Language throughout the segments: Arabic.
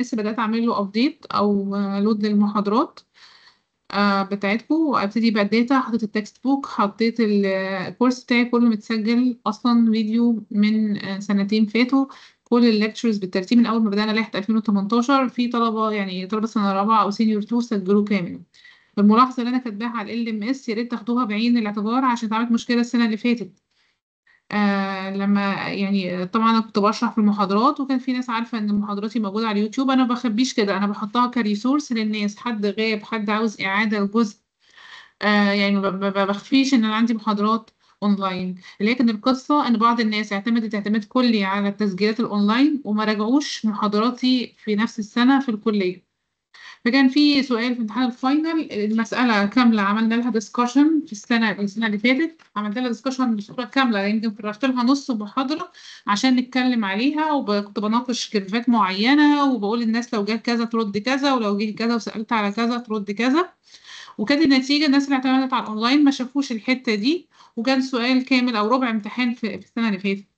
اس بدأت أعمل له update أو load للمحاضرات آه، بتاعتكم وأبتدي بقى ال data حطيت ال text book حطيت ال- ال course بتاعي كله متسجل. أصلا فيديو من آه، سنتين فاتوا. كل ال lectures بالترتيب من أول ما بدأنا لائحة 2018 في طلبة يعني طلبة سنة رابعة أو senior 2 سجلوه كامل. الملاحظة اللي أنا كاتباها على LMS يا ريت تاخدوها بعين الاعتبار عشان اتعملت مشكلة السنة اللي فاتت. آه لما يعني طبعا أنا كنت بشرح في المحاضرات وكان في ناس عارفة إن محاضراتي موجودة على اليوتيوب. أنا ما بخبيش كده أنا بحطها ك resource للناس حد غاب حد عاوز إعادة لجزء. آه يعني ما بخفيش إن أنا عندي محاضرات اونلاين لكن القصة إن بعض الناس اعتمدت اعتماد كلي على التسجيلات الاونلاين وما راجعوش محاضراتي في نفس السنة في الكلية. فكان في سؤال في امتحان ال final المسألة كاملة عملنا لها discussion في السنة السنة اللي فاتت عملت لها discussion بصورة كاملة يمكن فرغت لها نص محاضرة عشان نتكلم عليها وكنت بناقش كيرفات معينة وبقول للناس لو جه كذا ترد كذا ولو جه كذا وسألت على كذا ترد كذا. وكانت النتيجة الناس اللي اعتمدت على الأونلاين ما شافوش الحتة دي وكان سؤال كامل أو ربع امتحان في السنة اللي فاتت.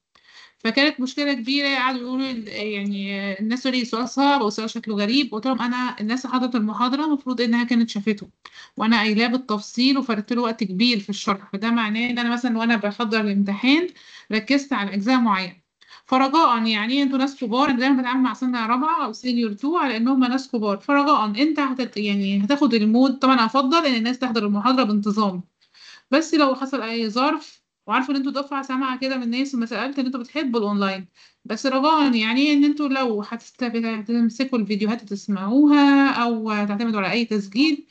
فكانت مشكلة كبيرة قعدوا يقولوا يعني الناس تقول لي سؤال صعب أو سؤال شكله غريب قلت لهم أنا الناس حضرت المحاضرة المفروض إنها كانت شافته وأنا قايلاه بالتفصيل وفردت له وقت كبير في الشرح فده معناه إن أنا مثلا وأنا بحضر الامتحان ركزت على أجزاء معينة فرجاء يعني أنتوا ناس كبار أنا دايما بتعامل مع سنة رابعة أو senior 2 على إنهم ناس كبار. فرجاء أنت هتت يعني هتاخد ال mode طبعا أفضل إن الناس تحضر المحاضرة بانتظام. بس لو حصل أي ظرف وعارفة ان أنتوا دفعة سامعة كده من الناس وما سألت ان أنتوا بتحبوا الأونلاين. بس رجاء يعني ان أنتوا لو هتمسكوا الفيديوهات تسمعوها أو تعتمدوا على اي تسجيل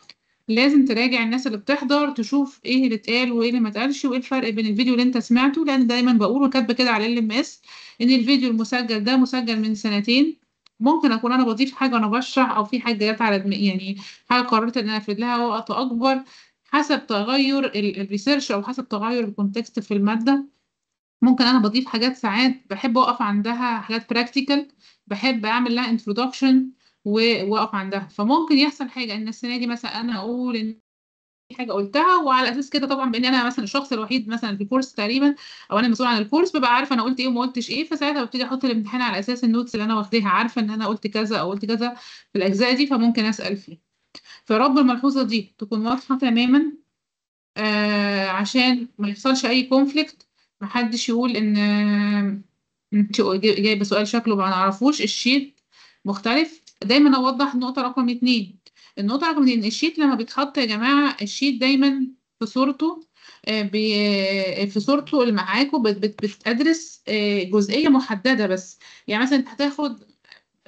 لازم تراجع الناس اللي بتحضر تشوف إيه اللي اتقال وايه اللي ما اتقالش وايه الفرق بين الفيديو اللي انت سمعته. لأن دايما بقول وكاتبة كده على ال LMS إن الفيديو المسجل ده مسجل من سنتين. ممكن أكون أنا بضيف حاجة وأنا بشرح أو في حاجة جت على دماغي يعني حاجة قررت إن أنا أفرد لها وقت أكبر. حسب تغير ال- ال research أو حسب تغير ال context في المادة ممكن أنا بضيف حاجات ساعات بحب أقف عندها حاجات practical بحب أعمل لها introduction وأقف عندها. فممكن يحصل حاجة إن السنة دي مثلا أنا أقول إن حاجة قلتها وعلى أساس كده طبعا بإن أنا مثلا الشخص الوحيد مثلا في ال course تقريبا أو أنا مسؤول عن ال course ببقى عارفة أنا قلت إيه وما قلتش إيه. فساعتها ببتدي أحط الامتحان على أساس ال notes اللي أنا واخداها. عارفة إن أنا قلت كذا أو قلت كذا في الأجزاء دي فممكن أسأل فيه. فرب الملحوظه دي تكون واضحة تماما آه عشان ما يحصلش أي conflict محدش يقول آه، انت جاي- جايبة سؤال شكله ما نعرفوش. ال sheet مختلف. دايما أوضح النقطة رقم اتنين. النقطة رقم اتنين ال sheet لما بيتحط يا جماعة ال sheet دايما في صورته آه، بي- في صورته اللي بت- بتدرس آه، جزئية محددة بس. يعني مثلا هتاخد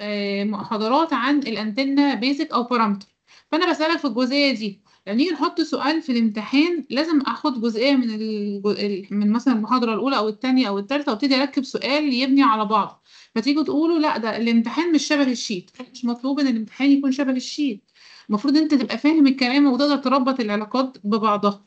آه، محاضرات عن ال antenna basics أو parameters فأنا بسألك في الجزئية دي لما نيجي نحط سؤال في الامتحان لازم آخد جزئية من الجو... ال- من مثلا المحاضرة الأولى أو الثانية أو الثالثه وأبتدي أركب سؤال يبني على بعض. فتيجوا تقولوا لأ ده الامتحان مش شبه ال sheet مش مطلوب إن الامتحان يكون شبه ال sheet. المفروض أنت تبقى فاهم الكلام وتقدر تربط العلاقات ببعضها.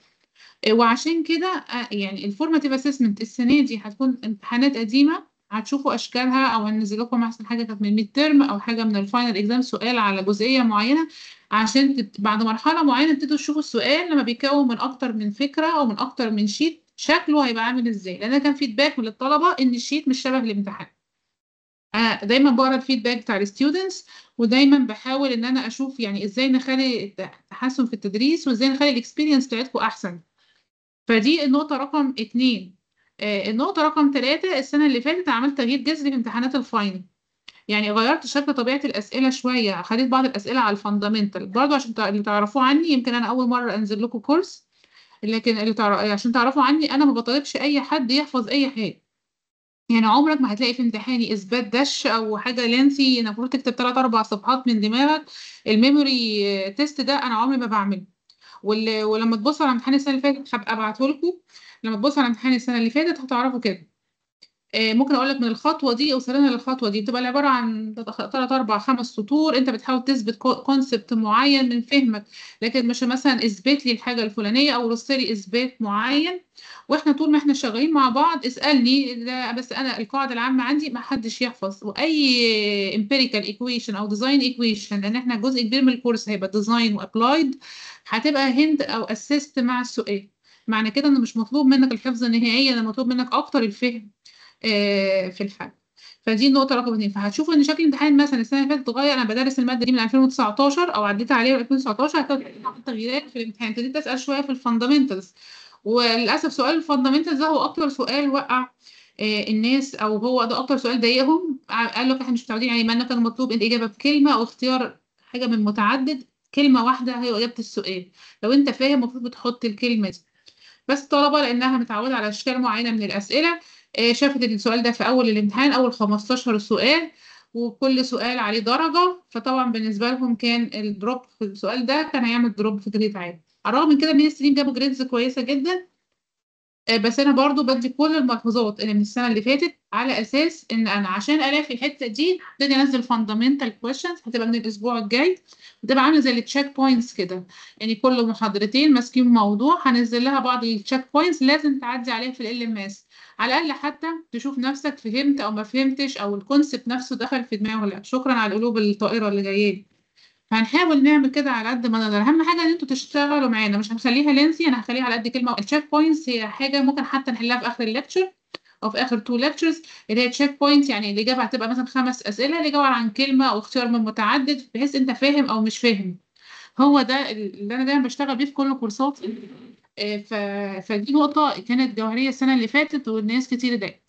وعشان كده آه، يعني ال formative assessment السنة دي هتكون امتحانات قديمة هتشوفوا أشكالها أو هنزل لكم أحسن حاجة كانت من ال midterm أو حاجة من ال final exam سؤال على جزئية معينة. عشان. بعد مرحلة معينة تبتدوا تشوفوا السؤال لما بيتكون من أكتر من فكرة أو من أكتر من sheet شكله هيبقى عامل إزاي. لأن ده كان feedback من الطلبة إن ال sheet مش شبه الامتحان. أنا دايما بقرأ ال feedback بتاع ال students ودايما بحاول إن أنا أشوف يعني إزاي نخلي التحسن في التدريس وإزاي نخلي ال experience بتاعتكم أحسن. فدي النقطة رقم اتنين. آه، النقطة رقم تلاتة السنة اللي فاتت عملت تغيير جذري في امتحانات ال final يعني غيرت شكل طبيعة الأسئلة شوية خليت بعض الأسئلة على ال fundamental برضو عشان اللي تعرفوه عني يمكن أنا أول مرة أنزل لكم course لكن اللي تعرف... عشان تعرفوا عني أنا ما بطالبش أي حد يحفظ أي حاجة. يعني عمرك ما هتلاقي في امتحاني إثبات دش أو حاجة lengthy المفروض تكتب ثلاث أربع صفحات من دماغك ال memory test ده أنا عمري ما بعمله. ولما تبص على امتحان السنة اللي فاتت هبقى ابعته لكم لما تبص على امتحان السنة اللي فاتت هتعرفوا كده. آه، ممكن أقول لك من الخطوة دي اوصلنا للخطوه دي. بتبقى عبارة عن ثلاث أربع خمس سطور. أنت بتحاول تثبت concept معين من فهمك. لكن مش مثلا اثبت لي الحاجة الفلانية أو رص لي اثبات معين. وإحنا طول ما إحنا شغالين مع بعض اسألني. ده بس أنا القاعدة العامة عندي ما حدش يحفظ. وأي empirical equation أو design equation لأن إحنا جزء كبير من ال course هيبقى design و applied هتبقى hand out assist مع السؤال. معنى كده ان مش مطلوب منك الحفظ النهائي أنا مطلوب منك أكتر الفهم. آه، في الحل فدي النقطة رقم اتنين فهتشوفوا إن شكل الامتحان مثلا السنة اللي فاتت اتغير. أنا بدرس المادة دي من 2019 أو عديت عليها من 2019 هتلاقي تغييرات في الامتحان. ابتديت أسأل شوية في ال fundamentals وللأسف سؤال ال fundamentals ده هو أكتر سؤال وقع آه، الناس أو هو ده أكتر سؤال ضايقهم. قال لك إحنا مش متعودين عليه. إنه كان مطلوب الإجابة بكلمة أو اختيار حاجة من متعدد كلمة واحدة هي إجابة السؤال. لو أنت فاهم المفروض بتحط الكلمة دي. بس الطلبة لأنها متعودة على أشكال معينة من الأسئلة. آه، شافت السؤال ده في أول الامتحان أول 15 سؤال وكل سؤال عليه درجة. فطبعا بالنسبة لهم كان ال drop في السؤال ده كان هيعمل drop في grade عالي على الرغم من كده mainstream جابوا grades كويسة جدا. آه، بس أنا برضو بدي كل الملحوظات اللي من السنة اللي فاتت على أساس إن أنا عشان ألاقي الحتة دي ابتدي أنزل fundamental questions هتبقى من الأسبوع الجاي. بتبقى عاملة زي ال check points كده. يعني كل محاضرتين ماسكين موضوع هنزل لها بعض ال check points لازم تعدي عليها في ال LMS على الأقل حتى تشوف نفسك فهمت أو ما فهمتش أو ال concept نفسه دخل في دماغك ولا لأ. شكرا على القلوب الطائرة اللي جاية لي. هنحاول نعمل كده على قد ما نقدر. أهم حاجة إن أنتوا تشتغلوا معانا. مش هنخليها lengthy أنا هخليها على قد كلمة. ال check points هي حاجة ممكن حتى نحلها في آخر ال lecture أو في آخر two lectures اللي هي check point يعني الإجابة هتبقى مثلا خمس أسئلة. الإجابة عن كلمة أو اختيار من متعدد بحيث أنت فاهم أو مش فاهم. هو ده اللي أنا دايما بشتغل بيه في كل كورساتي آه،. فدي نقطة كانت جوهرية السنة اللي فاتت والناس كتير ضايقت.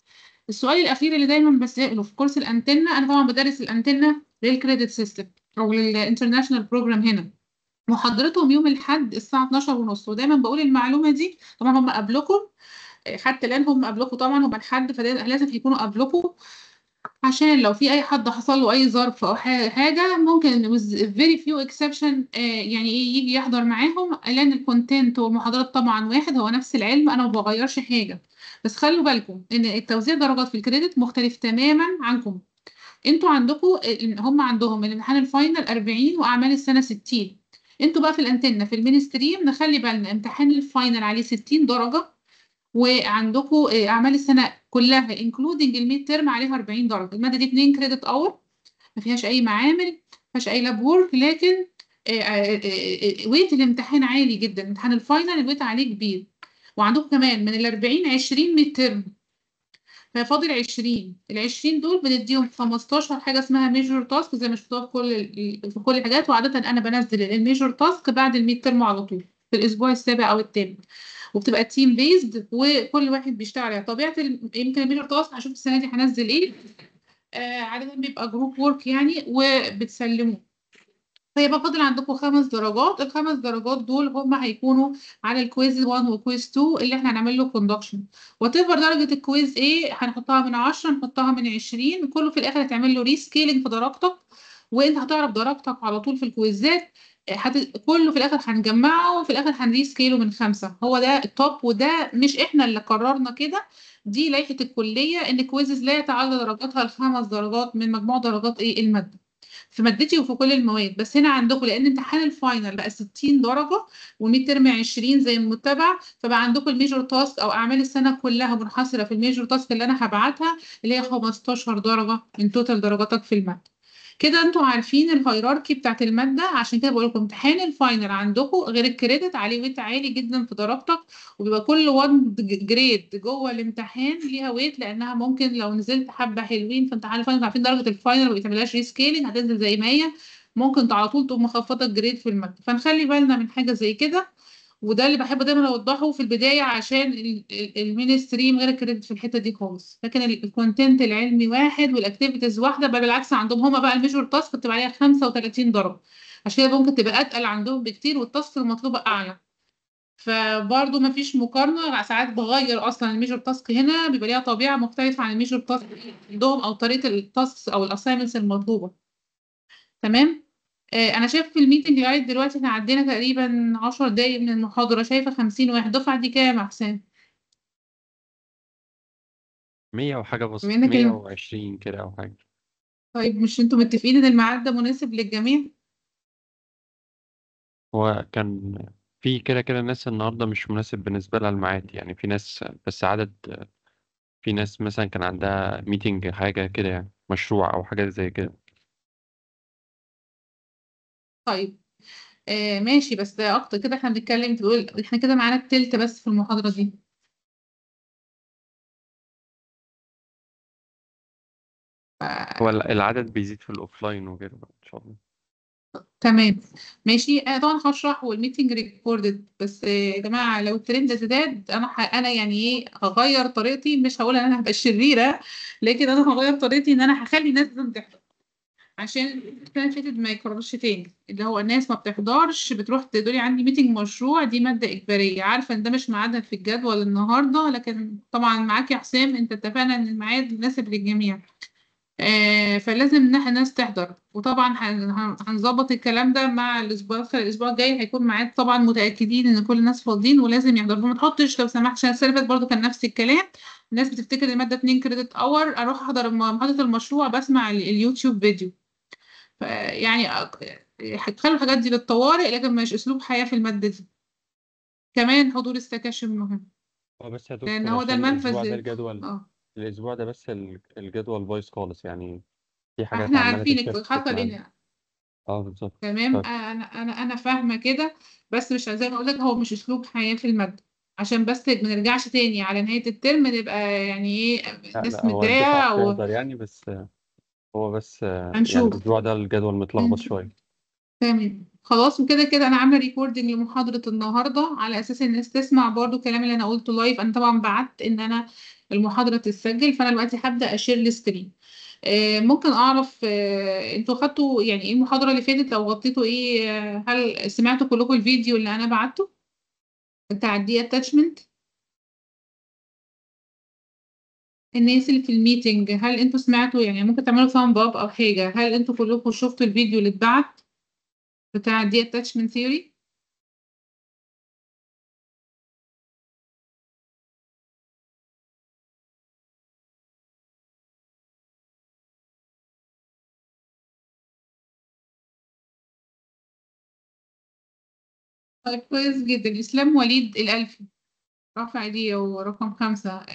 السؤال الأخير اللي دايما بسأله في course ال antenna أنا طبعا بدرس ال antenna لل credit system أو لل international program هنا. محاضرتهم يوم الأحد الساعة 12 ونص ودايما بقول المعلومة دي طبعا هم قبلكم آه، حتى الآن هم قبلكم طبعا هم الحد فلازم يكونوا قبلكم عشان لو في أي حد حصل له أي ظرف أو حاجة ممكن with very few آه، يعني إيه يجي يحضر معاهم. لأن ال content والمحاضرات طبعا واحد هو نفس العلم أنا ما بغيرش حاجة. بس خلوا بالكم إن التوزيع درجات في ال credit مختلف تماما عنكم. أنتوا عندكم هم عندهم الامتحان ال final 40 وأعمال السنة 60 أنتوا بقى في الانتنه في ال mainstream نخلي بالنا امتحان ال final عليه 60 درجة. وعندكم آه، أعمال السنة كلها including ال midterm عليها 40 درجة. المادة دي 2 credit hour ما فيهاش أي معامل ما فيهاش أي lab work لكن weight آه، آه، الامتحان عالي جدا. امتحان ال final ال weight عليه كبير. وعندكم كمان من ال 40 20 midterm ففاضل 20 ال 20 دول بنديهم 15 حاجة اسمها major task زي ما شفتوها في كل في كل الحاجات. وعادة أنا بنزل ال major task بعد ال midterm على طول في الأسبوع السابع أو الثامن وبتبقى team based وكل واحد بيشتغل. على طبيعة يمكن ال major task هشوف السنة دي هنزل إيه؟ آه عادة بيبقى group work يعني وبتسلموه فيبقى فاضل عندكم خمس درجات. الخمس درجات دول هم هيكونوا على ال quiz 1 و quiz 2 اللي إحنا هنعمل له conduction وتفر درجة ال quiz إيه هنحطها من 10 نحطها من 20 كله في الآخر هتعمل له rescaling في درجتك وأنت هتعرف درجتك على طول في ال quizzes حت... كله في الآخر هنجمعه وفي الآخر هن rescale له من خمسة. هو ده التوب وده مش إحنا اللي قررنا كده. دي لائحة الكلية إن quizzes لا يتعدى درجاتها لخمس درجات من مجموع درجات إيه؟ المادة. في مادتي وفي كل المواد. بس هنا عندكم لأن امتحان ال final بقى 60 درجة وال midterm 20 زي المتبع فبقى عندكم ال major task أو أعمال السنة كلها منحصرة في ال major task اللي أنا هبعتها اللي هي 15 درجة من total درجاتك في المادة. كده أنتوا عارفين ال hierarchy بتاعت المادة عشان كده بقول لكم امتحان ال final عندكم غير ال credit عليه weight عالي جدا في درجتك وبيبقى كل one grade جوه الامتحان ليها weight لأنها ممكن لو نزلت حبة حلوين في امتحان ال final عارفين درجة ال final ما بيتعملهاش rescaling هتنزل زي ما هي ممكن على طول تقوم مخفضة ال grade في المادة. فنخلي بالنا من حاجة زي كده. وده اللي بحب دايما أوضحه في البداية عشان ال mainstream غير ال credit في الحتة دي خالص. لكن ال content العلمي واحد وال activities واحدة بل بالعكس عندهم هما بقى ال major task بتبقى عليها 35 درجة. عشان كده ممكن تبقى أتقل عندهم بكتير وال task المطلوبه أعلى. فبرضه ما فيش مقارنة. ساعات بغير أصلا ال major task هنا بيبقى ليها طبيعة مختلفة عن ال major task عندهم أو طريقة ال task أو ال assignments المطلوبة. تمام؟ أنا شايف في ال meeting لغاية دلوقتي إحنا عدينا تقريبا 10 دقايق من المحاضرة. شايفة 50 واحد. الدفعه دي كام يا حسام؟ مية وحاجة بس بما إنك مية وعشرين كده أو حاجة. طيب مش أنتوا متفقين إن الميعاد ده مناسب للجميع؟ هو كان في كده كده ناس النهاردة مش مناسب بالنسبة لها الميعاد. يعني في ناس بس عدد في ناس مثلا كان عندها ميتنج حاجة كده يعني مشروع أو حاجة زي كده. طيب. آه ماشي. بس ده أكتر. كده إحنا بنتكلم تقول إحنا كده معانا التلت بس في المحاضرة دي. هو ال- العدد بيزيد في ال offline وكده بقى إن شاء الله. تمام. ماشي. أنا طبعا هشرح وال meeting recorded بس آه، يا جماعة لو الترند زاد أنا ح... أنا يعني إيه هغير طريقتي. مش هقول إن أنا هبقى شريرة لكن أنا هغير طريقتي إن أنا هخلي الناس تحضر عشان السنة اللي فاتت ما يكررش تاني. اللي هو الناس ما بتحضرش بتروح تقولي عندي meeting مشروع دي مادة إجبارية. عارفة إن ده مش ميعادها في الجدول النهارده لكن طبعا معاك يا حسام أنت اتفقنا إن الميعاد مناسب للجميع. آه فلازم الناس تحضر. وطبعا هن- هن- هنظبط الكلام ده مع الأسبوع الأسبوع الجاي هيكون ميعاد طبعا متأكدين إن كل الناس فاضيين ولازم يحضروا. فما تحطش لو سمحت عشان السنة برضه كان نفس الكلام. الناس بتفتكر المادة 2 credit hour أروح أحضر محاضره المشروع بسمع ال- ال YouTube video. يعني أك- خلوا الحاجات دي للطوارئ لكن مش أسلوب حياة في المادة دي. كمان حضور ال sections مهم. هو بس يا لأن دكتور هو ده المنفذ الأسبوع ده ال- الجدول. آه. الأسبوع ده بس ال- الجدول بايظ خالص يعني في حاجات إحنا عارفين حصل إيه آه بالظبط. تمام؟ طيب. أنا أنا أنا فاهمة كده بس مش زي ما أقول لك هو مش أسلوب حياة في المادة. عشان بس ما نرجعش تاني على نهاية الترم نبقى يعني إيه ناس متضايقه بتقدر يعني بس هو بس يعني هنشوف. الأسبوع ده الجدول متلخبط هنشوف شوية. تمام. خلاص وكده كده أنا عاملة recording لمحاضرة النهارده على أساس الناس تسمع برضو الكلام اللي أنا قلته live أنا طبعا بعت إن أنا المحاضرة تتسجل فأنا دلوقتي هبدأ أ share ال screen آه، ممكن أعرف آه، أنتوا خدتوا يعني إيه المحاضرة اللي فاتت؟ أو غطيتوا إيه آه، هل سمعتوا كلكم الفيديو اللي أنا بعته؟ بتاع ال detachment الناس اللي في ال meeting هل أنتوا سمعتوا يعني ممكن تعملوا thumb up أو حاجة؟ هل أنتوا كلكم شفتوا الفيديو اللي اتبعت بتاع ال detachment theory طيب كويس جدا. إسلام وليد الألفي. رافع إيديه ورقم خمسة.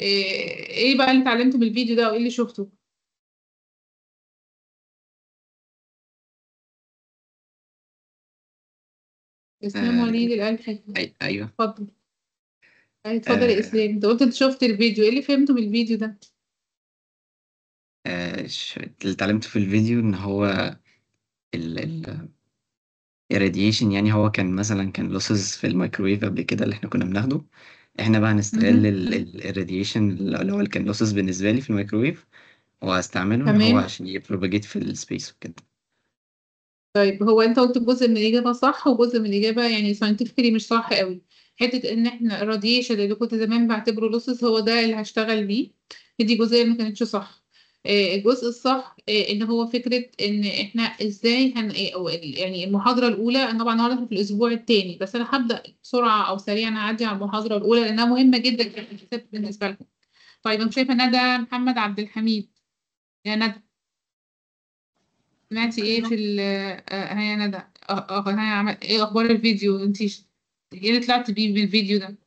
إيه إيه إيه بقى اللي اتعلمته من الفيديو ده وإيه اللي شفته؟ اسلام آه وليد الالفي أي أيوه. اتفضل. اتفضل يا آه. إسلام. أنت قلت أنت شفت الفيديو. إيه اللي فهمته من الفيديو ده؟ آه ش- اللي اتعلمته في الفيديو إن هو ال ال radiation يعني هو كان مثلا كان losses في الميكروويف قبل كده اللي إحنا كنا بناخده. إحنا بقى هنستغل ال مهم. ال radiation اللي هو كان losses بالنسبة لي في الميكروويف وهستعمله إن هو تمام. عشان ي propagate في ال space وكده. طيب هو أنت قلت جزء من الإجابة صح وجزء من الإجابة يعني scientifically مش صح قوي. حتة إن إحنا ال radiation اللي كنت زمان بعتبره losses هو ده اللي هشتغل بيه. دي جزئية ما كانتش صح. الجزء الصح آه، إن هو فكرة إن إحنا إزاي هن آه، يعني المحاضرة الأولى أنا طبعا النهارده في الأسبوع الثاني بس أنا هبدأ بسرعة أو سريعا أعدي على المحاضرة الأولى لأنها مهمة جدا بالنسبة لكم طيب أنا شايفة ندى محمد عبد الحميد. يا ندى. سمعتي إيه في ال آه، هيا ندى. آه آه إيه أخبار الفيديو؟ أنتي إيه اللي طلعت بيه بالفيديو ده؟ آه،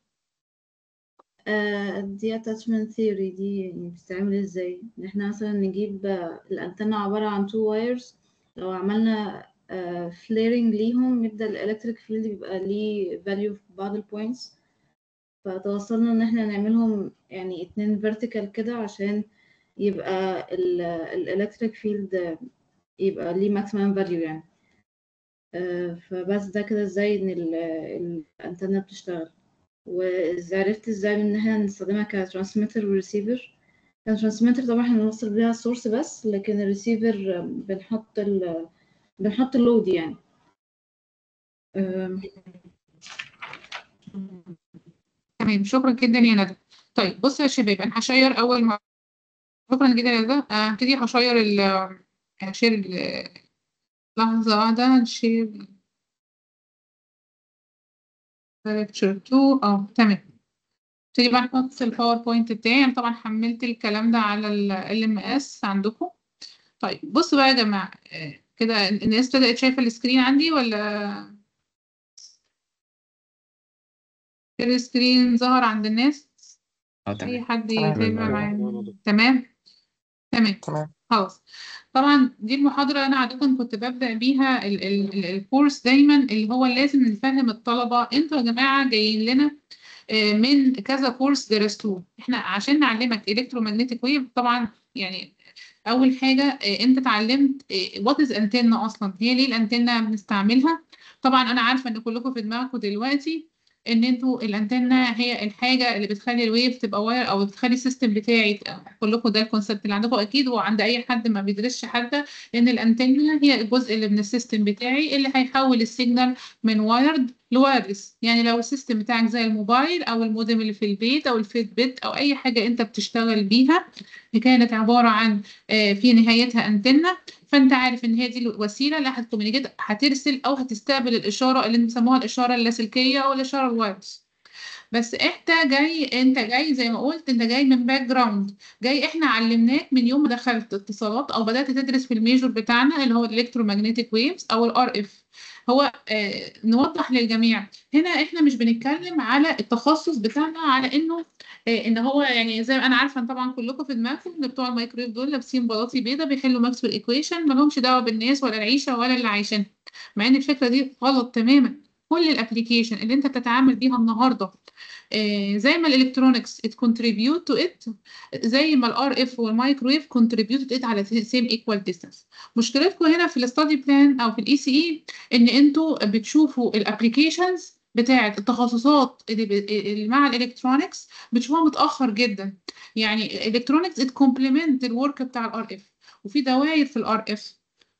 detachment theory دي يعني بتتعمل إزاي؟ إن إحنا مثلا نجيب آه، الأنتنة عبارة عن two wires. لو عملنا آه، flaring ليهم يبدأ ال electric field يبقى ليه value في بعض ال points فتوصلنا إن إحنا نعملهم يعني اتنين vertical كده عشان يبقى ال electric field يبقى ليه maximum value يعني. آه، فبس ده كده إزاي إن ال- الأنتنة بتشتغل. وازاي عرفت إزاي ان إحنا نستخدمها ك transmitter و receiver. ك transmitter طبعا إحنا بنوصل بيها ال source بس لكن الريسيفر بنحط ال بنحط ال load يعني. تمام شكرا جدا يا ندى. طيب بصوا يا شباب أنا هشير أول ما شكرا جدا يا ندى. آه، هبتدي هشير ال هشير لحظة واحدة نشير lecture 2 آه تمام. ابتدي بقى نحط ال PowerPoint بتاعي أنا طبعا حملت الكلام ده على ال LMS عندكم. طيب بصوا بقى يا جماعة. آه، كده الناس بدأت شايفة ال screen عندي ولا؟ ال screen ظهر عند الناس؟ آه أي تمام. حد تمام. يتابع معايا؟ تمام. تمام. تمام. خلاص. طبعا دي المحاضرة أنا عادة كنت ببدأ بيها ال ال ال ال course دايما اللي هو لازم نفهم الطلبة. أنتوا يا جماعة جايين لنا من كذا course درستوه. إحنا عشان نعلمك electromagnetic wave طبعا يعني أول حاجة آه، انت اتعلمت what is antenna أصلا؟ هي ليه الانتنا بنستعملها؟ طبعا أنا عارفة إن كلكم في دماغكم دلوقتي إن أنتوا الانتنا هي الحاجة اللي بتخلي ال wave تبقى wire أو بتخلي ال system بتاعي كلكم ده ال concept اللي عندكم. أكيد وعند أي حد ما بيدرسش حتى ان الانتنا هي الجزء اللي من ال system بتاعي اللي هيحول ال signal من wired ل wireless يعني لو ال system بتاعك زي الموبايل أو المودم اللي في البيت أو الفيت بيت أو أي حاجة أنت بتشتغل بيها كانت عبارة عن آه، في نهايتها انتنا فأنت عارف إن هي دي الوسيلة اللي هت communicate هترسل أو هتستقبل الإشارة اللي بيسموها الإشارة اللاسلكية أو الإشارة ال wireless بس انت جاي أنت جاي زي ما قلت أنت جاي من background جاي إحنا علمناك من يوم ما دخلت اتصالات أو بدأت تدرس في ال major بتاعنا اللي هو ال electromagnetic waves أو ال RF هو آه نوضح للجميع. هنا إحنا مش بنتكلم على التخصص بتاعنا على إنه آه إن هو يعني زي ما أنا عارفة طبعا كلكم في دماغكم إن بتوع الميكرويف دول لابسين بلاطي بيضة بيحلوا Maxwell equation ما لهمش دعوة بالناس ولا العيشة ولا اللي عايشينها. مع إن الفكرة دي غلط تماما. كل ال application اللي انت بتتعامل بيها النهارده آه، زي ما ال electronics it contribute to it زي ما ال RF وال microwave contribute to it على same equal distance مشكلتكم هنا في ال study plan أو في ال ECE إن أنتوا بتشوفوا ال applications بتاعه التخصصات اللي, مع ال electronics بتشوفوها متأخر جدا. يعني ال electronics it complement ال work بتاع ال RF وفي دواير في ال RF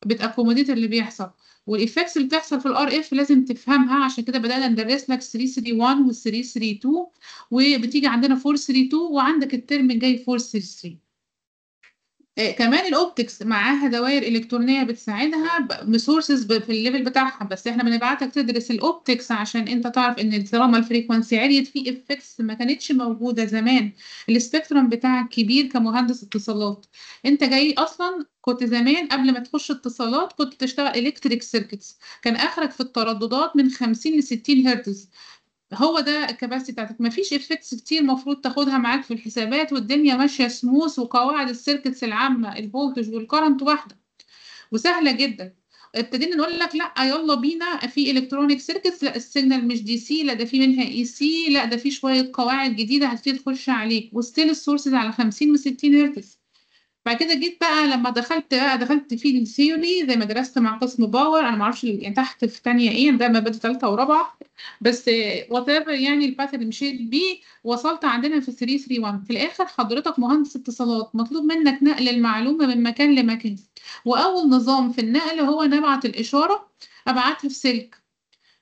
بت accommodate اللي بيحصل. وال effects اللي بتحصل في ال RF لازم تفهمها. عشان كده بدأنا ندرس لك 331 و 332 وبتيجي عندنا 432 وعندك الترم الجاي 433 آه كمان ال optics معاها دوائر إلكترونية بتساعدها ب sources في ال level بتاعها. بس إحنا بنبعتك تدرس ال optics عشان انت تعرف إن طالما ال frequency عليت في effects ما كانتش موجودة زمان. ال spectrum بتاعك كبير كمهندس اتصالات. انت جاي أصلا كنت زمان قبل ما تخش اتصالات كنت تشتغل electric circuits كان آخرك في الترددات من 50 ل 60 هرتز هو ده ال capacity بتاعتك. مفيش effects كتير المفروض تاخدها معاك في الحسابات والدنيا ماشية سموث وقواعد ال circuits العامة ال voltage وال current واحدة. وسهلة جدا. ابتدينا نقول لك لا يلا بينا. في electronic circuits لا ال signal مش DC لا ده في منها AC لا ده في شوية قواعد جديدة هتبتدي تخش عليك. و still ال sources على 50 و60 هرتز بعد كده جيت بقى لما دخلت بقى دخلت في ال theory زي ما درست مع قسم power. أنا ما أعرفش يعني تحت في ثانية إيه ده ما بدأت ثالثه ورابعة. بس what يعني ال path اللي مشيت بيه وصلت عندنا في 331 في الآخر حضرتك مهندس اتصالات مطلوب منك نقل المعلومة من مكان لمكان. وأول نظام في النقل هو نبعت الإشارة أبعتها في سلك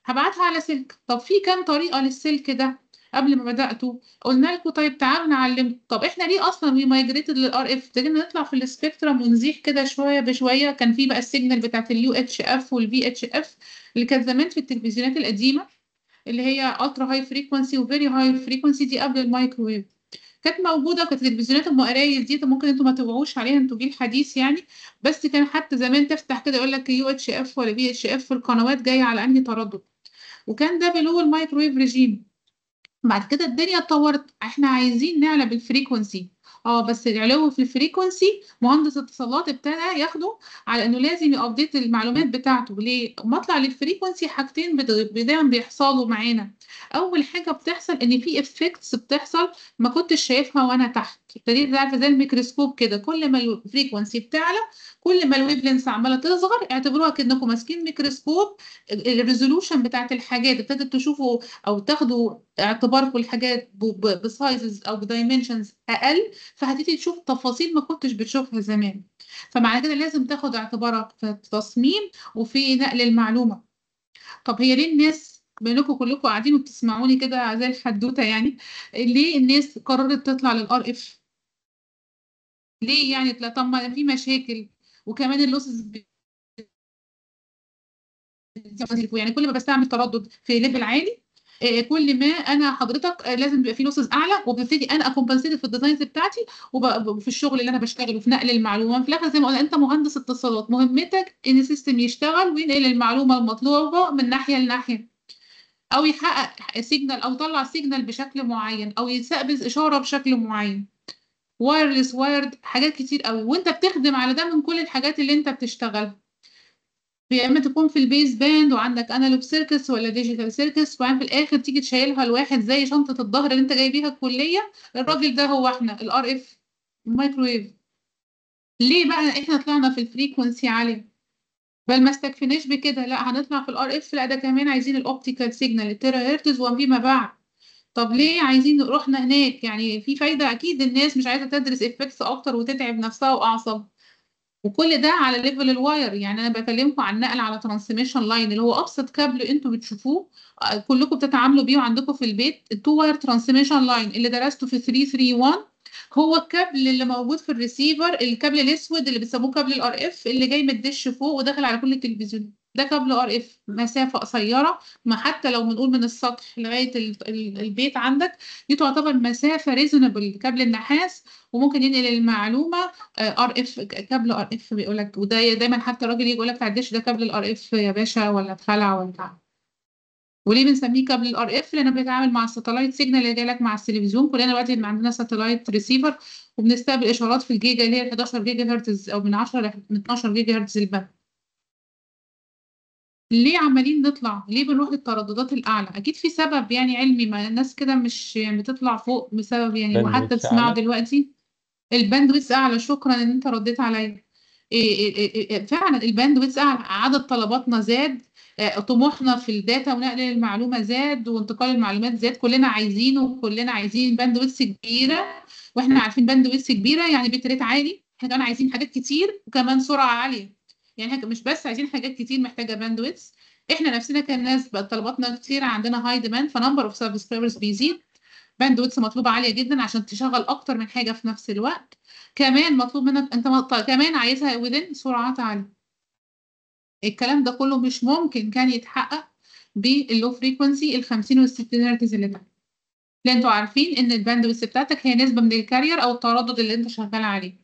هبعتها على سلك طب في كام طريقة للسلك ده؟ قبل ما بداتوا قلنا لكم طيب تعالوا نعلمكم. طب إحنا ليه أصلا we migrated لل RF ابتدينا نطلع في ال spectrum ونزيح كده شوية بشوية. كان في بقى ال signal بتاعت اليو اتش اف والفي اتش اف اللي كانت زمان في التلفزيونات القديمة اللي هي ultra high frequency و very high frequency دي قبل المايكرويف كانت موجودة كانت التلفزيونات ام اريال دي ممكن أنتوا ما تبقوش عليها أنتوا جيل حديث يعني. بس كان حتى زمان تفتح كده يقول لك UHF ولا VHF القنوات جاية على أنهي تردد. وكان ده below ال microwave regime بعد كده الدنيا اتطورت. إحنا عايزين نعلى بال frequency. آه بس العلو في ال frequency مهندس اتصالات ابتدى ياخده على انه لازم ي update المعلومات بتاعته. ليه؟ اما اطلع لل frequency حاجتين دايما بيحصلوا معانا. أول حاجة بتحصل إن في effects بتحصل ما كنتش شايفها وأنا تحت. ابتديت عارفه زي الميكروسكوب كده. كل ما ال frequency بتعلى كل ما ال wavelength عمالة تصغر اعتبروها كأنكم ماسكين ميكروسكوب. ال resolution بتاعت الحاجات ابتدت تشوفوا أو تاخدوا اعتباركم الحاجات ب sizes أو ب dimensions أقل فهتبتدي تشوف تفاصيل ما كنتش بتشوفها زمان. فمعنى كده لازم تاخد اعتبارك في التصميم وفي نقل المعلومة. طب هي ليه الناس بينكم كلكم قاعدين وبتسمعوني كده زي الحدوتة يعني؟ ليه الناس قررت تطلع لل RF ليه يعني؟ طب ما في مشاكل وكمان ال losses يعني كل ما بستعمل تردد في level عالي كل ما أنا حضرتك لازم يبقى في losses أعلى وببتدي أنا أ compensate في ال designs بتاعتي وفي الشغل اللي أنا بشتغله في نقل المعلومة في الآخر زي ما قلنا أنت مهندس اتصالات مهمتك إن ال system يشتغل وينقل المعلومة المطلوبة من ناحية لناحية أو يحقق signal أو يطلع signal بشكل معين أو يستقبل إشارة بشكل معين. wireless wired حاجات كتير قوي. وانت بتخدم على ده من كل الحاجات اللي انت بتشتغلها. يا إما تكون في ال baseband وعندك analog circuits ولا digital circuits وبعدين في الآخر تيجي تشيلها لواحد زي شنطة الظهر اللي انت جاي بيها الكلية. الراجل ده هو إحنا ال RF ال microwave ليه بقى إحنا طلعنا في ال frequency عالية بل ما استكفيناش بكده. لا هنطلع في ال RF لا ده كمان عايزين ال optical signal ال terahertz وفيما بعد. طب ليه عايزين رحنا هناك؟ يعني في فايدة أكيد الناس مش عايزة تدرس effects أكتر وتتعب نفسها واعصابها وكل ده على level ال wire يعني أنا بكلمكم عن نقل على transmission line اللي هو أبسط كابل أنتوا بتشوفوه آه، كلكم بتتعاملوا بيه وعندكم في البيت ال two wire transmission line اللي درسته في 331 هو الكابل اللي موجود في الريسيفر الكابل الأسود اللي بيسموه كابل ال RF اللي جاي من الدش فوق وداخل على كل التلفزيون. ده كابل RF مسافة قصيرة. ما حتى لو بنقول من السطح لغاية ال- ال- البيت عندك دي تعتبر مسافة reasonable كابل النحاس وممكن ينقل المعلومة RF كابل RF بيقول لك وده دايما حتى الراجل يجي يقول لك الدش ده كابل ال RF يا باشا ولا اتخلع ولا بتاع. وليه بنسميه كابل ال RF لأنه بيتعامل مع ال satellite signal اللي جاي لك مع التلفزيون. كلنا دلوقتي عندنا satellite receiver وبنستقبل إشارات في الجيجا اللي هي 11 جيجا هرتز أو من 10 ل 12 جيجا هرتز البث ليه عمالين نطلع؟ ليه بنروح للترددات الأعلى؟ أكيد في سبب يعني علمي ما الناس كده مش يعني بتطلع فوق بسبب يعني Bandwidth وحتى بتسمعوا أعلى. دلوقتي. ال bandwidth أعلى شكرا إن أنت رديت عليا. إيه إيه إيه إيه فعلا ال bandwidth أعلى عدد طلباتنا زاد آه، طموحنا في ال data ونقل المعلومة زاد وانتقال المعلومات زاد. كلنا عايزينه وكلنا عايزين bandwidth كبيرة وإحنا عارفين bandwidth كبيرة يعني bit عالي. إحنا كمان عايزين حاجات كتير وكمان سرعة عالية. يعني إحنا مش بس عايزين حاجات كتير محتاجة bandwidth إحنا نفسنا كناس بقت طلباتنا كتير عندنا high demand ف number of subscribers بيزيد. bandwidth مطلوبة عالية جدا عشان تشغل أكتر من حاجة في نفس الوقت. كمان مطلوب منك أنت مط- كمان عايزها within سرعات عالية. الكلام ده كله مش ممكن كان يتحقق بال low frequency ال 50 وال 60 هرتز اللي تحت لأن أنتوا عارفين إن ال bandwidth بتاعتك هي نسبة من ال carrier أو التردد اللي أنت شغال عليه.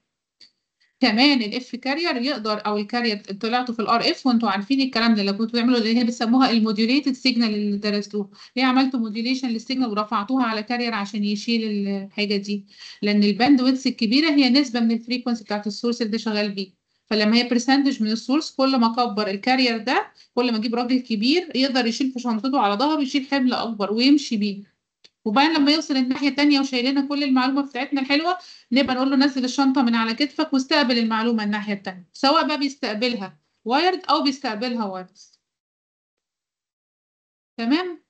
كمان ال RF carrier يقدر أو ال carrier طلعته في ال RF وأنتوا عارفين الكلام ده اللي كنتوا بتعملوا اللي هي بيسموها ال modulated signal اللي درستوه. ليه عملتوا modulation لل signal ورفعتوها على carrier عشان يشيل الحاجة دي؟ لأن ال bandwidth الكبيرة هي نسبة من ال frequency بتاعت ال source اللي ده شغال بيه. فلما هي percentage من ال source كل ما كبر ال carrier ده كل ما أجيب راجل كبير يقدر يشيل في شنطته على ظهره يشيل حمل أكبر ويمشي بيه. وبعدين لما يوصل الناحية التانية وشايلنا كل المعلومة بتاعتنا الحلوة نبقى نقول له نزل الشنطة من على كتفك واستقبل المعلومة الناحية التانية سواء بقى بيستقبلها wired أو بيستقبلها wireless تمام؟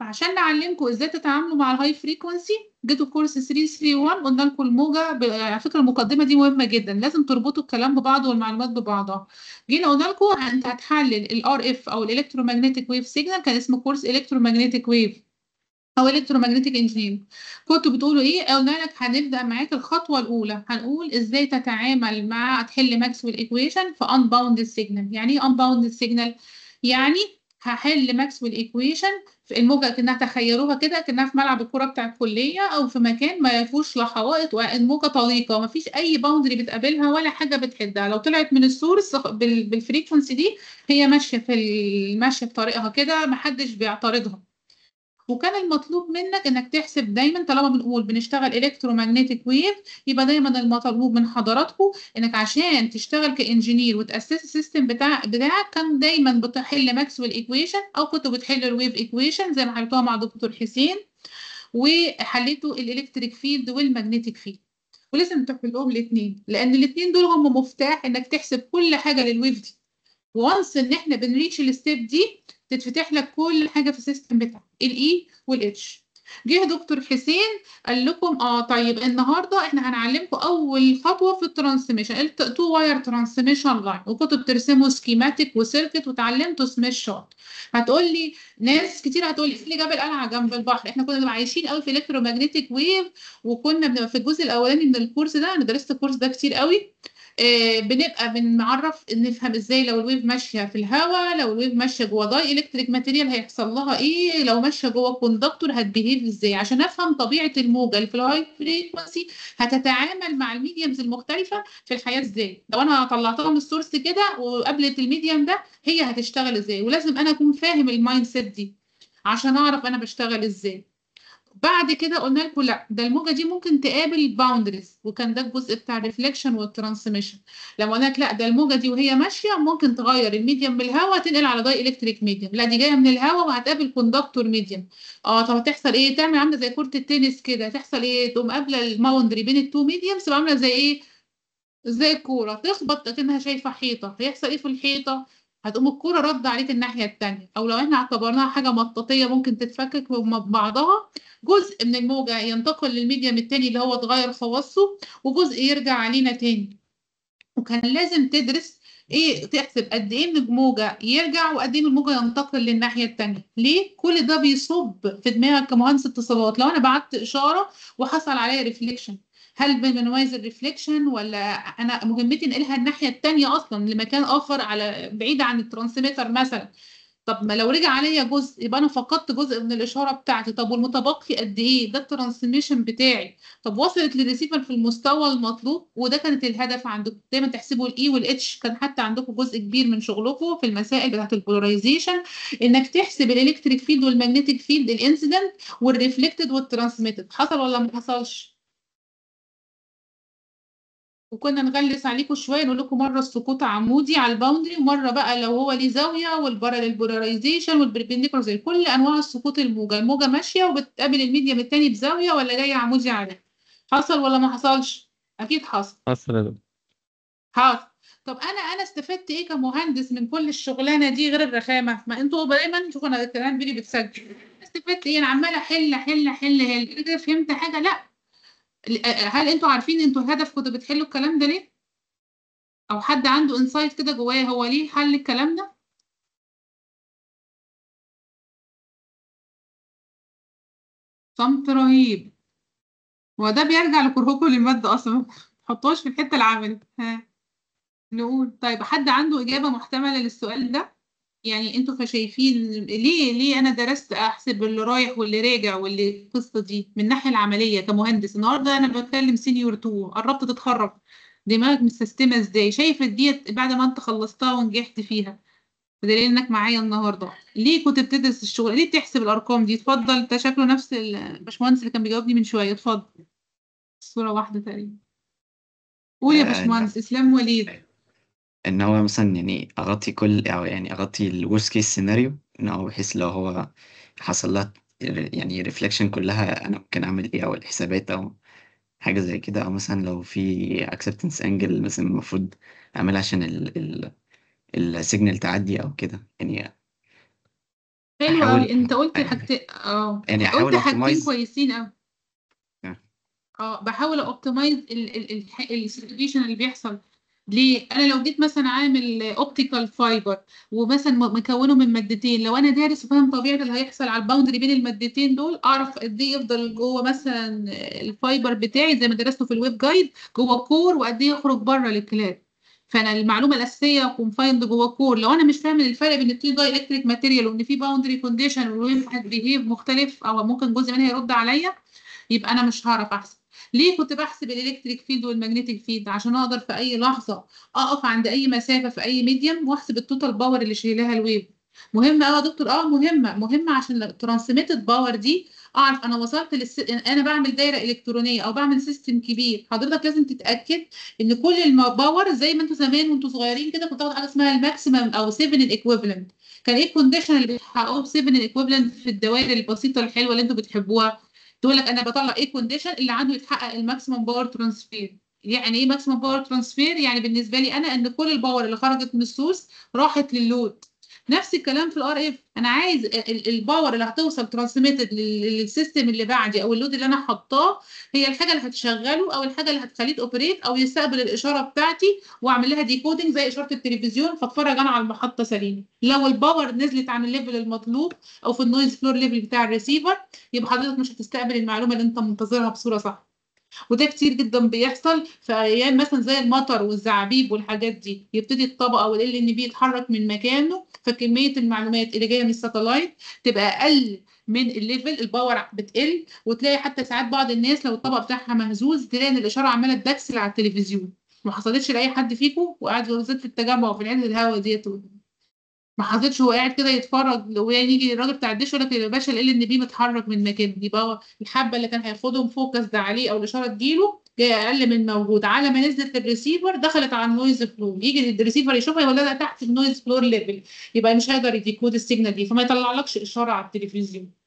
فعشان نعلمكم إزاي تتعاملوا مع ال high frequency جيتوا course 331 قلنا لكم الموجة ب- على فكرة المقدمة دي مهمة جدا لازم تربطوا الكلام ببعضه والمعلومات ببعضها. جينا قلنا لكم أنت هتحلل ال RF أو ال electromagnetic wave signal كان اسمه course electromagnetic wave أو electromagnetic engineering كنتوا بتقولوا إيه؟ قلنا لك هنبدأ معاك الخطوة الأولى. هنقول إزاي تتعامل مع تحل Maxwell equation في unbounded signal يعني إيه unbounded signal يعني هحل Maxwell equation في الموجة كأنها تخيلوها كده كأنها في ملعب الكورة بتاع الكلية أو في مكان ما فيهوش لا حوائط والموجة طليقه ما فيش أي boundary بتقابلها ولا حاجة بتحدها. لو طلعت من ال source بال- بال frequency دي هي ماشية في ال- ماشية في طريقها كده محدش بيعترضها. وكان المطلوب منك إنك تحسب دايما طالما بنقول بنشتغل electromagnetic wave يبقى دايما المطلوب من حضراتكم إنك عشان تشتغل ك engineer وتأسس ال system بتاع بتاعك كان دايما بتحل Maxwell equation أو كنتوا بتحلوا ال wave equation زي ما حلتوها مع دكتور حسين وحليتوا ال electric field وال magnetic field ولازم تحلوهم الاثنين لأن الاثنين دول هم مفتاح إنك تحسب كل حاجة لل wave دي. once إن إحنا بن reach ال step دي تتفتح لك كل حاجة في ال system بتاعك ال E وال H جه دكتور حسين قال لكم آه طيب النهارده إحنا هنعلمكم أول خطوة في ال transmission ال two wire transmission line وكنتوا بترسموا schematic و circuit وتعلمتوا Smith chart هتقول لي ناس كتير هتقول لي إيه اللي جاب القلعه جنب البحر؟ إحنا كنا بنبقى عايشين قوي في electromagnetic wave وكنا بنبقى في الجزء الأولاني من ال course ده أنا درست ال course ده كتير قوي بنبقى بنعرف نفهم إزاي لو ال wave ماشية في الهواء لو الويف ماشية جوه dielectric material هيحصل لها إيه لو ماشية جوه conductor هت behave إزاي؟ عشان أفهم طبيعة الموجة اللي في ال high frequency هتتعامل مع ال mediums المختلفة في الحياة إزاي؟ لو أنا طلعتها من ال source كده وقابلت ال medium ده هي هتشتغل إزاي؟ ولازم أنا أكون فاهم ال mindset دي عشان أعرف أنا بشتغل إزاي. بعد كده قلنا لكم لا ده الموجة دي ممكن تقابل boundaries وكان ده الجزء بتاع ال reflection وال transmission لما قلنا لك لا ده الموجة دي وهي ماشية ممكن تغير ال medium من الهواء تنقل على dielectric medium لا دي جاية من الهواء وهتقابل conductor medium آه طب هتحصل إيه؟ تعمل عاملة زي كرة التنس كده هتحصل إيه؟ تقوم قابلة ال boundary بين ال two mediums تبقى عاملة زي إيه؟ زي الكورة. تخبط لكأنها شايفة حيطة. هيحصل إيه في الحيطة؟ هتقوم الكورة رد عليك الناحية التانية. أو لو إحنا اعتبرناها حاجة مطاطية ممكن تتفكك ببعضها جزء من الموجة ينتقل لل medium التاني اللي هو اتغير خواصه وجزء يرجع علينا تاني. وكان لازم تدرس إيه تحسب قد إيه من الموجة يرجع وقد إيه من الموجة ينتقل للناحية التانية. ليه؟ كل ده بيصب في دماغك كمهندس اتصالات. لو أنا بعت إشارة وحصل عليا reflection هل بنميز ال reflection ولا أنا مهمتي إنقلها الناحية التانية أصلا لمكان آخر على بعيد عن ال transmitter مثلا؟ طب ما لو رجع عليا جزء يبقى أنا فقدت جزء من الإشارة بتاعتي. طب والمتبقي قد إيه؟ ده ال transmission بتاعي. طب وصلت للريسيفر في المستوى المطلوب وده كانت الهدف عندكم. دايما تحسبوا ال E وال H كان حتى عندكم جزء كبير من شغلكم في المسائل بتاعت ال polarization إنك تحسب الالكتريك فيلد والمagnetic فيلد الانسيدنت والريفلكتد والترانسميتد حصل ولا ما حصلش؟ وكنا نغلس عليكم شوية نقول لكم مرة السقوط عمودي على ال boundary ومرة بقى لو هو ليه زاوية وال parallel polarization وال perpendicular زي كل أنواع السقوط الموجة الموجة ماشية وبتقابل ال medium التاني بزاوية ولا جاية عمودي عليه. حصل ولا ما حصلش؟ أكيد حصل. حصل يا دكتور. حاضر. طب أنا أنا استفدت إيه كمهندس من كل الشغلانة دي غير الرخامة؟ ما أنتوا دايما شوفوا أنا الكلام فيديو بتسجل استفدت إيه؟ أنا عمالة أحل أحل أحل أحل. كده فهمت حاجة؟ لا. هل أنتوا عارفين أنتوا الهدف كنتوا بتحلوا الكلام ده ليه؟ أو حد عنده انسايت كده جواه هو ليه حل الكلام ده؟ صمت رهيب. وده بيرجع لكرهكم للمادة أصلا؟ ما تحطوش في الحتة العملي. ها. نقول. طيب حد عنده إجابة محتملة للسؤال ده؟ يعني أنتوا فشايفين ليه ليه أنا درست أحسب اللي رايح واللي راجع واللي القصة دي من الناحيه العملية كمهندس؟ النهارده أنا بتكلم سينيور 2 قربت تتخرج. دماغك مستسلمه إزاي؟ شايفة ديت بعد ما أنت خلصتها ونجحت فيها. بدليل إنك معايا النهارده. ليه كنت بتدرس الشغل؟ ليه بتحسب الأرقام دي؟ اتفضل انت شكله نفس الباشمهندس اللي كان بيجاوبني من شوية. اتفضل. صورة واحدة تقريبا. قول يا آه، باشمهندس إسلام وليد. إن هو مثلا يعني أغطي كل أو يعني أغطي ال worst case scenario إن هو بحيث لو هو حصل لها يعني reflection كلها أنا ممكن أعمل إيه أو الحسابات أو حاجة زي كده. أو مثلا لو في acceptance angle مثلا المفروض أعملها عشان ال ال ال signal تعدي أو كده. يعني حلو قوي أنت قلت يعني- حاجتين آه. يعني قلت أحاول حاجتين optimize كويسين قوي آه. آه بحاول optimize ال situation اللي بيحصل. ليه؟ أنا لو جيت مثلا عامل optical fiber ومثلا مكونه من مادتين لو أنا دارس وفاهم طبيعة اللي هيحصل على ال boundary بين المادتين دول أعرف قد إيه يفضل جوه مثلا ال fiber بتاعي زي ما درسته في ال waveguide جوه ال core وقد إيه يخرج بره ال clad فأنا المعلومة الأساسية confined جوه ال core لو أنا مش فاهم الفرق بين ال two dielectric material وإن في boundary condition وال wave behave مختلف أو ممكن جزء منها يرد عليا يبقى أنا مش هعرف احسب ليه كنت بحسب ال electric field وال magnetic field؟ عشان أقدر في أي لحظة أقف عند أي مسافة في أي medium وأحسب ال total power اللي شايلها ال wave مهمه آه يا دكتور؟ آه مهمة مهمة عشان ال transmitted power دي أعرف أنا وصلت للس... أنا بعمل دايرة إلكترونية أو بعمل system كبير. حضرتك لازم تتأكد إن كل ال power زي ما أنتوا زمان وأنتوا صغيرين كده كنت تاخد حاجة اسمها ال maximum أو ال Thevenin equivalent كان إيه ال condition اللي بتحققوه ب ال Thevenin equivalent في الدوائر البسيطة الحلوة اللي أنتوا بتحبوها. تقول لك أنا بطلع إيه condition اللي عنده يتحقق ال maximum power transfer يعني إيه maximum power transfer يعني بالنسبة لي أنا إن كل ال power اللي خرجت من ال source راحت لل load نفس الكلام في ال RF أنا عايز ال- ال- ال power اللي هتوصل transmitted لل system اللي بعدي أو ال load اللي أنا حاطاه هي الحاجة اللي هتشغله أو الحاجة اللي هتخليه operate أو يستقبل الإشارة بتاعتي وأعمل لها decoding زي إشارة التلفزيون فأتفرج أنا على المحطة سليمة. لو ال power نزلت عن ال level المطلوب أو في ال noise floor level بتاع الريسيفر يبقى حضرتك مش هتستقبل المعلومة اللي أنت منتظرها بصورة صح. وده كتير جدا بيحصل. في أيام مثلا زي المطر والزعابيب والحاجات دي يبتدي الطبق أو ال LNB يتحرك من مكانه فكمية المعلومات اللي جاية من ال satellite تبقى أقل من ال level ال power بتقل وتلاقي حتى ساعات بعض الناس لو الطبق بتاعها مهزوز تلاقي إن الإشارة عمالة تدكسل على التلفزيون. ما حصلتش لأي حد فيكم وقاعد في التجمع وفي العين والهوا ديت ما حصلش هو قاعد كده يتفرج ويجي الراجل بتاع الدش يقول لك يا باشا LNB متحرك من مكانه يبقى الحبة اللي كان هياخدهم focused عليه أو الإشارة تجيله جاية أقل من موجود. على ما نزلت الريسيفر دخلت على ال noise floor. يجي الريسيفر يشوفها يقول لها تحت ال noise floor level. يبقى مش هيقدر ي decode ال signal دي فما يطلعلكش إشارة على التلفزيون.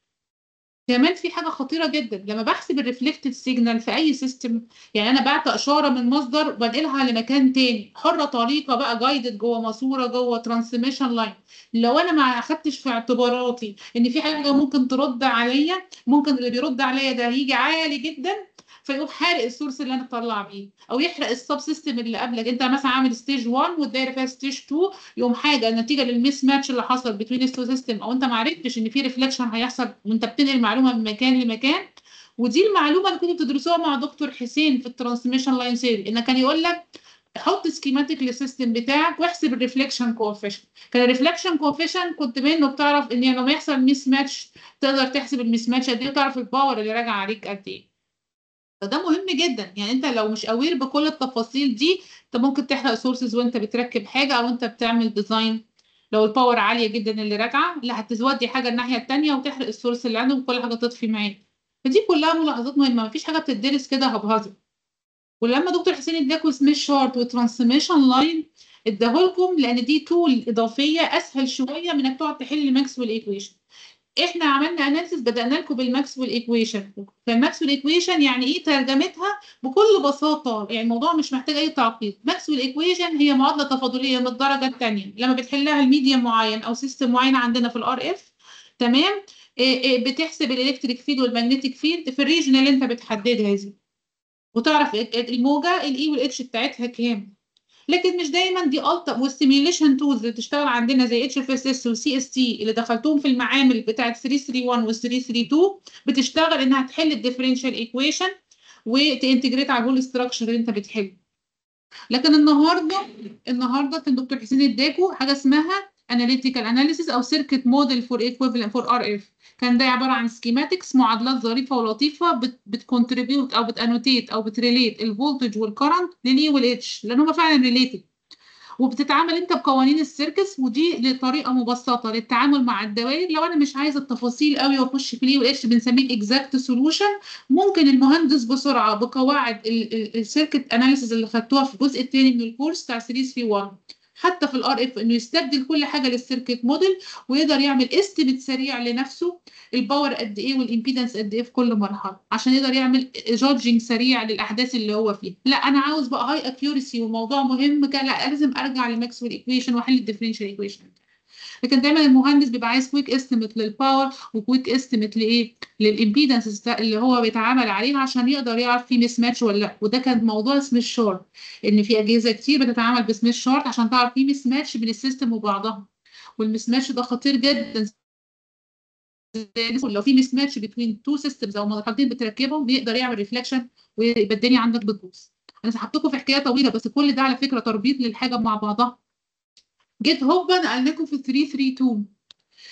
كمان في حاجة خطيرة جدا. لما بحسب ال reflected signal في أي system يعني أنا بعت إشارة من مصدر وبنقلها لمكان تاني. حرة طليقة بقى guided جوه ماسورة جوه transmission line لو أنا ما أخدتش في اعتباراتي إن في حاجة ممكن ترد عليا ممكن اللي بيرد عليا ده يجي عالي جدا فيقوم حارق ال source اللي أنا طلع بيه أو يحرق ال subsystem اللي قبلك. أنت مثلا عامل stage 1 والدايره فيها stage 2 يقوم حاجة نتيجة لل mismatch اللي حصل بين ال two system أو أنت ما عرفتش إن في reflection هيحصل وأنت بتنقل معلومه من مكان لمكان. ودي المعلومة اللي كنتوا بتدرسوها مع دكتور حسين في ال transmission line theory إن كان يقول لك حط schematic لل system بتاعك واحسب ال reflection coefficient كان ال reflection coefficient كنت منه بتعرف إن لما يحصل mismatch تقدر تحسب ال mismatch قد إيه وتعرف ال power اللي راجع عليك قد إيه. فده مهم جدا. يعني أنت لو مش aware بكل التفاصيل دي أنت ممكن تحرق sources وأنت بتركب حاجة أو أنت بتعمل design لو ال power عالية جدا اللي راجعة لا هتودي حاجة الناحية التانية وتحرق ال source اللي عنده وكل حاجة تطفي معاك. فدي كلها ملاحظات مهمة. مفيش حاجة بتدرس كده هبهظه ولما دكتور حسين اداكم Smith chart و transmission line اداهولكم لأن دي tool إضافية أسهل شوية من إنك تقعد تحل Maxwell equation إحنا عملنا analysis بدأنا لكم بال Maxwell equation فال Maxwell equation يعني إيه؟ ترجمتها بكل بساطة. يعني الموضوع مش محتاج أي تعقيد. Maxwell equation هي معادلة تفاضلية من الدرجة الثانية لما بتحلها ل medium معين أو system معين عندنا في ال RF تمام؟ إيه إيه بتحسب ال electric field وال magnetic field في ال region اللي أنت بتحددها دي. وتعرف الموجة ال E وال H بتاعتها كام؟ لكن مش دايما دي التا وال simulation tools اللي بتشتغل عندنا زي اتش اف اس اس وسي اس تي اللي دخلتهم في المعامل بتاعت 331 و 332 بتشتغل إنها تحل ال differential equation وت integrate على ال whole structure اللي أنت بتحله لكن النهارده النهارده كان دكتور حسين اداكوا حاجة اسمها analytical analysis أو circuit model for equivalent for RF كان ده عبارة عن schematics معادلات ظريفة ولطيفة بتكونتريبيوت أو بتانوتيت أو بتريليت الفولتج والكرنت للي والاتش لأن هم فعلا related وبتتعامل أنت بقوانين ال circuits ودي لطريقة مبسطة للتعامل مع الدوائر. لو أنا مش عايزة التفاصيل قوي وأخش في ال E وال H بنسميه ال exact solution ممكن المهندس بسرعة بقواعد ال circuit analysis اللي خدتوها في الجزء الثاني من الكورس بتاع 331 حتى في ال RF إنه يستبدل كل حاجة لل circuit model ويقدر يعمل estimate سريع لنفسه ال power قد إيه وال impedance قد إيه في كل مرحلة عشان يقدر يعمل judging سريع للأحداث اللي هو فيها. لا أنا عاوز بقى high accuracy وموضوع مهم كان لا لازم أرجع ل Maxwell equation وأحل ال differential equation لكن دايما المهندس بيبقى عايز quick estimate لل power و quick estimate لإيه؟ لل impedance اللي هو بيتعامل عليها عشان يقدر يعرف في mismatch ولا لأ. وده كان موضوع Smith chart إن في أجهزة كتير بتتعامل ب Smith chart عشان تعرف في mismatch بين ال system وبعضها. وال mismatch ده خطير جدا. لو في mismatch بين two systems أو مرحلتين بتركبهم بيقدر يعمل reflection ويبقى الدنيا عندك بتبوظ. أنا سحبتكم في حكاية طويلة بس كل ده على فكرة تربيط للحاجة مع بعضها. جيت هوبا نقل لكم في 332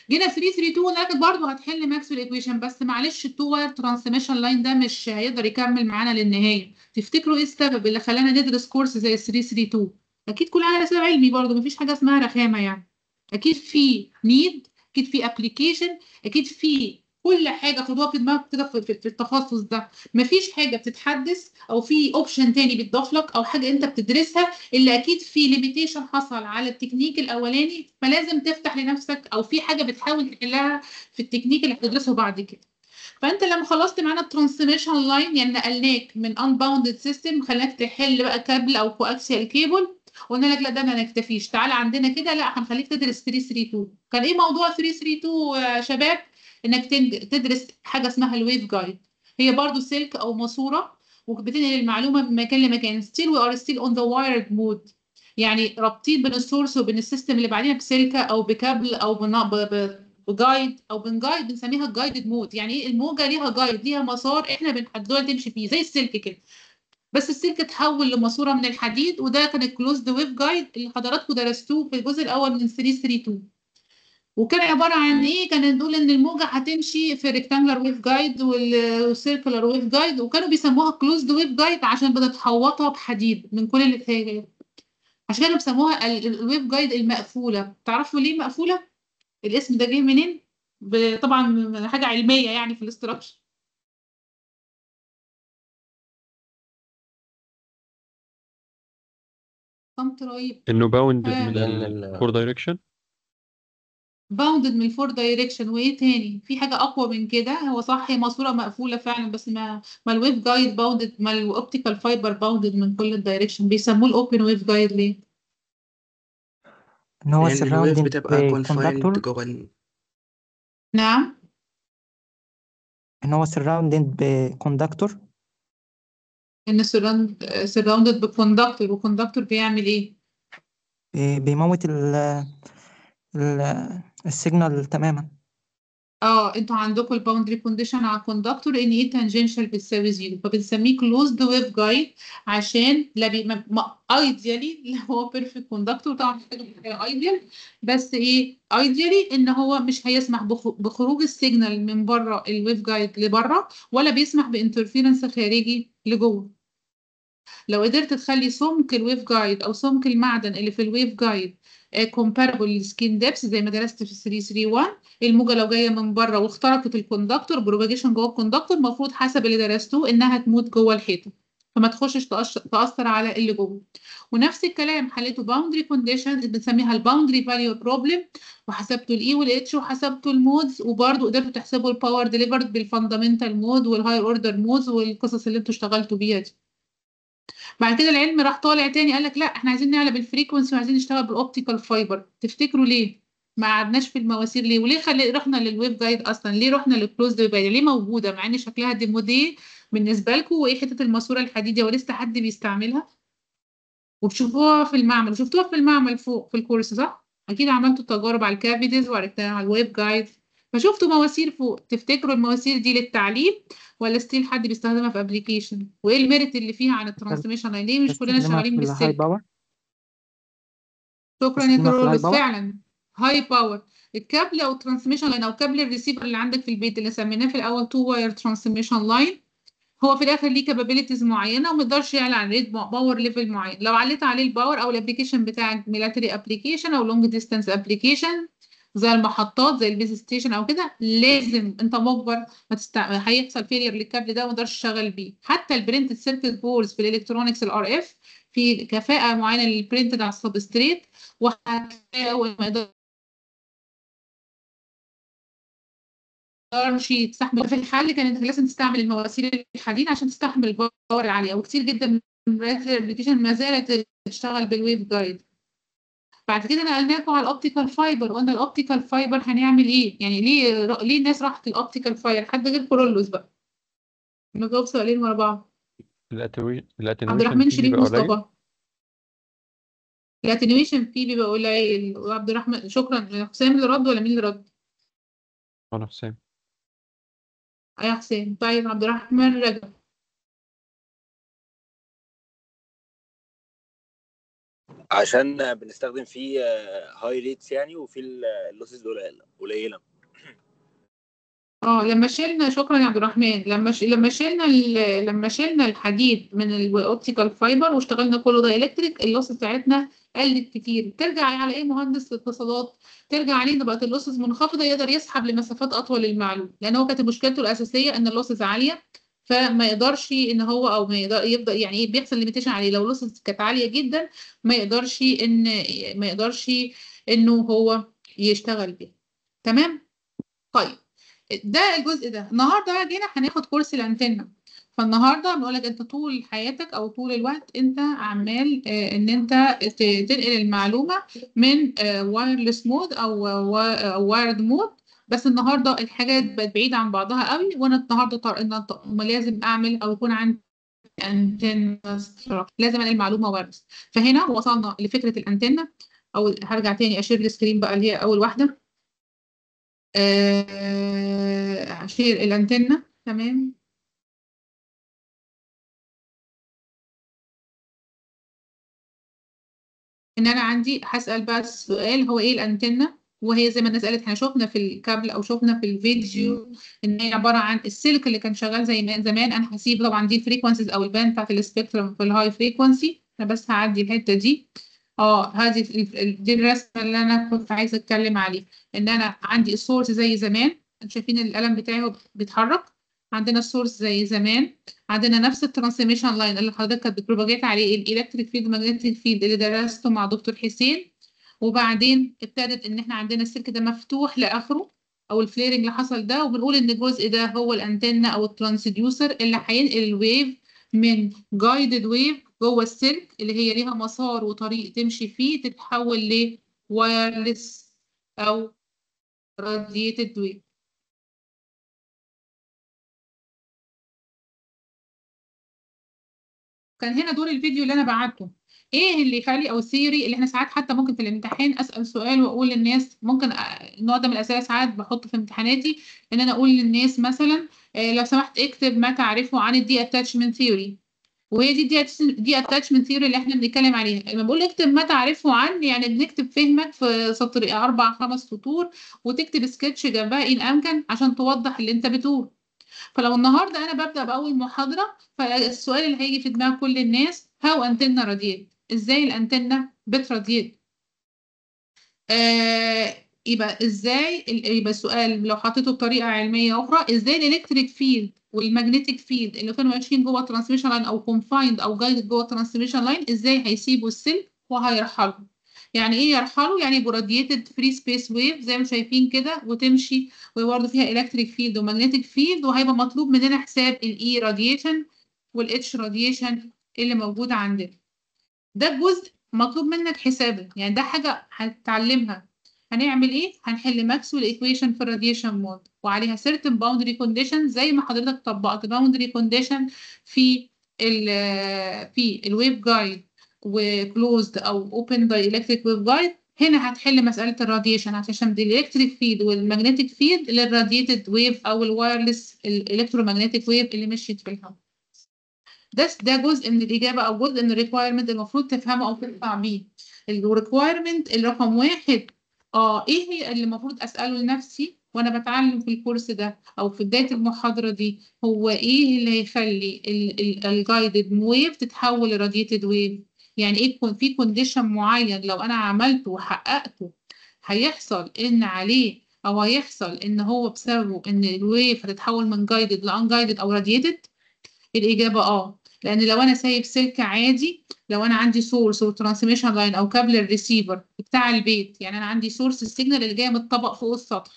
جينا 332 لكن برضه هتحل Maxwell equation بس معلش ال two wire transmission line ده مش هيقدر يكمل معانا للنهاية. تفتكروا إيه السبب اللي خلانا ندرس كورس زي 332 أكيد كل حاجة سبب علمي برضه مفيش حاجة اسمها رخامة يعني. أكيد في need أكيد في application أكيد في كل حاجة خدوها في دماغك كده في, التخصص ده. مفيش حاجة بتتحدث أو في option تاني بيتضاف لك أو حاجة أنت بتدرسها اللي أكيد في limitation حصل على التكنيك الأولاني فلازم تفتح لنفسك أو في حاجة بتحاول تحلها في التكنيك اللي هتدرسه بعد كده. فأنت لما خلصت معانا ال transmission line يعني نقلناك من unbounded system خلاك تحل بقى كابل أو coaxial cable قلنا لك لا ده ما نكتفيش. تعالى عندنا كده لا هنخليك تدرس 332 كان إيه موضوع 332 يا شباب؟ إنك تدرس حاجة اسمها ال waveguide هي برضو سلك أو ماسورة وبتنقل المعلومة من مكان لمكان. still we are still on the wired mode يعني رابطين بين ال source وبين ال system اللي بعدين بسلكة أو بكابل أو ب guide أو بن guide بنسميها guided mode يعني إيه الموجة ليها guide ليها مسار إحنا بنحددها تمشي فيه زي السلك كده. بس السلك اتحول لماسورة من الحديد وده كان ال closed waveguide اللي حضراتكم درستوه في الجزء الأول من 332 وكان عبارة عن إيه؟ كان نقول إن الموجة هتمشي في rectangular waveguide وال circular waveguide وكانوا بيسموها closed waveguide عشان بتتحوطها بحديد من كل الاتجاهات عشان كده بيسموها ال waveguide المقفولة. تعرفوا ليه مقفولة؟ الاسم ده جه منين؟ طبعا حاجة علمية يعني في ال structure. إنه bound آه. من ال four direction bounded من ال four direction وإيه تاني؟ في حاجة أقوى من كده؟ هو صح هي ماسورة مقفولة فعلا بس ما ما ال waveguide bounded ما ال optical fiber bounded من كل ال direction بيسموه ال open waveguide ليه؟ إن هو surrounded بتبقى conductor جوه نعم. إن هو surrounded ب conductor إن surrounded ب conductor و conductor بيعمل إيه؟ بي- بيموت ال ال ال signal تماما. آه أنتوا عندكم ال boundary condition على ال conductor ان E tangential بتساوي زيرو فبنسميه closed waveguide عشان لا بي ideally هو perfect conductor طبعا ideal بس إيه ideally إن هو مش هيسمح بخ- بخروج ال signal من بره ال waveguide لبره ولا بيسمح ب interference خارجي لجوه. لو قدرت تخلي سمك ال waveguide أو سمك المعدن اللي في ال waveguide comparable لل skin depth زي ما درست في 331 الموجة لو جاية من بره واخترقت ال conductor propagation جوه ال conductor المفروض حسب اللي درستوه إنها تموت جوه الحيطة فما تخشش تأثر على اللي جوه. ونفس الكلام حليته boundary condition بنسميها ال boundary value problem وحسبته ال E وال H وحسبته ال modes وبرضه قدرتوا تحسبوا ال power delivered بال fundamental mode وال higher order modes والقصص اللي أنتوا اشتغلتوا بيها دي. بعد كده العلم راح طالع تاني قال لك لا إحنا عايزين نعلى بال frequency وعايزين نشتغل بال optical fiber تفتكروا ليه؟ ما قعدناش في المواسير ليه؟ وليه خلي رحنا لل waveguide أصلا؟ ليه رحنا لل closed guide ليه موجودة؟ مع إن شكلها démodé بالنسبة لكم وإيه حتة الماسورة الحديديه ولسه حد بيستعملها؟ وبتشوفوها في المعمل. وشفتوها في المعمل فوق في الكورس صح؟ أكيد عملتوا تجارب على ال cavities وعرفتها على ال waveguide فشفتوا مواسير فوق تفتكروا المواسير دي للتعليم ولا still حد بيستخدمها في application وإيه ال merit اللي فيها عن ال transmission line ليه مش كلنا شغالين بالسلك؟ شكرا يا فعلا high power الكابل أو ال transmission line أو كابل الريسيفر اللي عندك في البيت اللي سميناه في الأول two wire transmission line هو في الآخر ليه capabilities معينة وما يقدرش يعلى عن rate power level معين. لو عليت عليه ال power أو ال application بتاعك military application أو long distance application زي المحطات زي ال base station أو كده لازم أنت مجبر ما تست... هيحصل failure للكابل ده وما تقدرش تشتغل بيه. حتى ال printed circuit boards في ال electronics ال RF في كفاءة معينة لل printed على ال substrate وهتلاقي ما يقدرش تستحمل في الحل كانت لازم تستعمل المواسير الحديد عشان تستحمل ال power العالية وكتير جدا من ال application ما زالت تشتغل بال wave guide بعد كده نقلناكم على ال optical fiber قلنا ال optical fiber هنعمل إيه؟ يعني ليه ليه الناس راحت ال optical fiber حد غير كورولوس بقى. نجاوب سؤالين ورا بعض. الاتوي عبد الاتنويشن الرحمن شريف مصطفى. الاتنيويشن فيه بيبقى قليل. وعبد الرحمن شكرا. حسام اللي رد ولا مين اللي رد؟ أنا حسام. اي حسام. طيب عبد الرحمن رجب. عشان بنستخدم فيه هاي ريتس يعني وفي اللوسز قليلة. آه لما شلنا شكرا يا عبد الرحمن. لما ش... لما شلنا ال... لما شلنا الحديد من ال optical fiber واشتغلنا كله dielectric ال loss بتاعتنا قلت كتير. ترجع على إيه مهندس الاتصالات ترجع عليه بقت ال losses منخفضة يقدر يسحب لمسافات أطول للمعلوم. لأن هو كانت مشكلته الأساسية إن ال losses عالية. فما يقدرش إن هو أو ما يقدر يفضل يعني إيه بيحصل limitation عليه. لو ال losses كانت عالية جدا ما يقدرش ان ما يقدرش إنه هو يشتغل بيها. تمام؟ طيب. ده الجزء ده. النهارده بقى جينا هناخد course ال antenna. فالنهاردة بنقول لك أنت طول حياتك أو طول الوقت أنت عمال آه إن أنت تنقل المعلومة من wireless mode أو wired mode بس النهارده الحاجات بقت بعيدة عن بعضها قوي وأنا النهارده طر... إن لازم أعمل أو يكون عندي انتنه لازم انقل معلومه wireless فهنا وصلنا لفكرة الانتنه أو هرجع تاني أ share ال screen بقى اللي هي أول واحدة. آه، أ share ال antenna تمام. إن أنا عندي هسأل بقى السؤال هو إيه الانتنه وهي زي ما الناس قالت إحنا شفنا في الكابل أو شفنا في الفيديو إن هي عبارة عن السلك اللي كان شغال زي ما زمان. أنا هسيب طبعا دي ال frequencies أو ال band بتاعت ال spectrum في ال high frequency أنا بس هعدي الحتة دي. آه هذه دي الرسمة اللي أنا كنت عايزة أتكلم عليها. إن أنا عندي ال source زي زمان. شايفين القلم بتاعي هو بيتحرك. عندنا ال source زي زمان. عندنا نفس ال transmission line اللي حضرتك كانت بت propagate عليه ال electric field magnetic field اللي درسته مع دكتور حسين. وبعدين ابتدت إن إحنا عندنا السلك ده مفتوح لآخره أو ال flaring اللي حصل ده وبنقول إن الجزء ده هو الأنتنة أو ال transducer اللي هينقل ال wave من guided wave جوه السلك اللي هي ليها مسار وطريق تمشي فيه تتحول ل wireless أو radiated wave. كان هنا دور الفيديو اللي أنا بعته. إيه اللي يخلي أو ال theory اللي إحنا ساعات حتى ممكن في الامتحان أسأل سؤال وأقول للناس ممكن النوع ده من الأسئلة ساعات بحطه في امتحاناتي إن أنا أقول للناس مثلا آه، لو سمحت اكتب ما تعرفه عن ال detachment theory وهي دي detachment theory اللي إحنا بنتكلم عليها. لما بقول اكتب ما تعرفه عن يعني بنكتب فهمك في سطر أربع خمس سطور وتكتب سكتش جنبها إن أمكن عشان توضح اللي أنت بتقول فلو النهارده أنا ببدأ بأول محاضرة فالسؤال اللي هيجي في دماغ كل الناس how antenna radiate إزاي ال antenna بت radiate آه يبقى إزاي يبقى السؤال لو حطيته بطريقة علمية أخرى إزاي ال electric field وال magnetic field اللي كانوا ماشيين جوه transmission line أو confined أو guided جوه transmission line إزاي هيسيبوا السلك وهيرحلوا؟ يعني إيه يرحلوا؟ يعني radiated free space wave زي ما شايفين كده وتمشي وبرضه فيها electric field و magnetic field وهيبقى مطلوب مننا حساب ال E radiation وال H radiation اللي موجودة عندنا. ده الجزء مطلوب منك حسابه يعني ده حاجة هتتعلمها. هنعمل إيه؟ هنحل Maxwell equation في ال radiation mode وعليها certain boundary condition زي ما حضرتك طبقت. Boundary condition في ال في ال wave guide و closed أو open dielectric wave guide هنا هتحل مسألة ال radiation عشان ال electric field وال magnetic field لل radiated wave أو ال wireless ال electromagnetic wave اللي مشيت في الهواء ده ده جزء من الإجابة أو جزء من ال requirement المفروض تفهمه أو تطلع بيه. ال requirement الرقم واحد آه إيه هي اللي المفروض أسأله لنفسي وأنا بتعلم في ال course ده أو في بداية المحاضرة دي؟ هو إيه اللي هيخلي ال guided wave تتحول ل radiated wave يعني إيه يكون في condition معين لو أنا عملته وحققته هيحصل إن عليه أو هيحصل إن هو بسببه إن ال wave هتتحول من guided ل unguided أو radiated الإجابة آه. لأن لو أنا سايب سلك عادي لو أنا عندي source و transmission line أو كابل الريسيفر بتاع البيت يعني أنا عندي source ال signal اللي جاية من الطبق فوق السطح.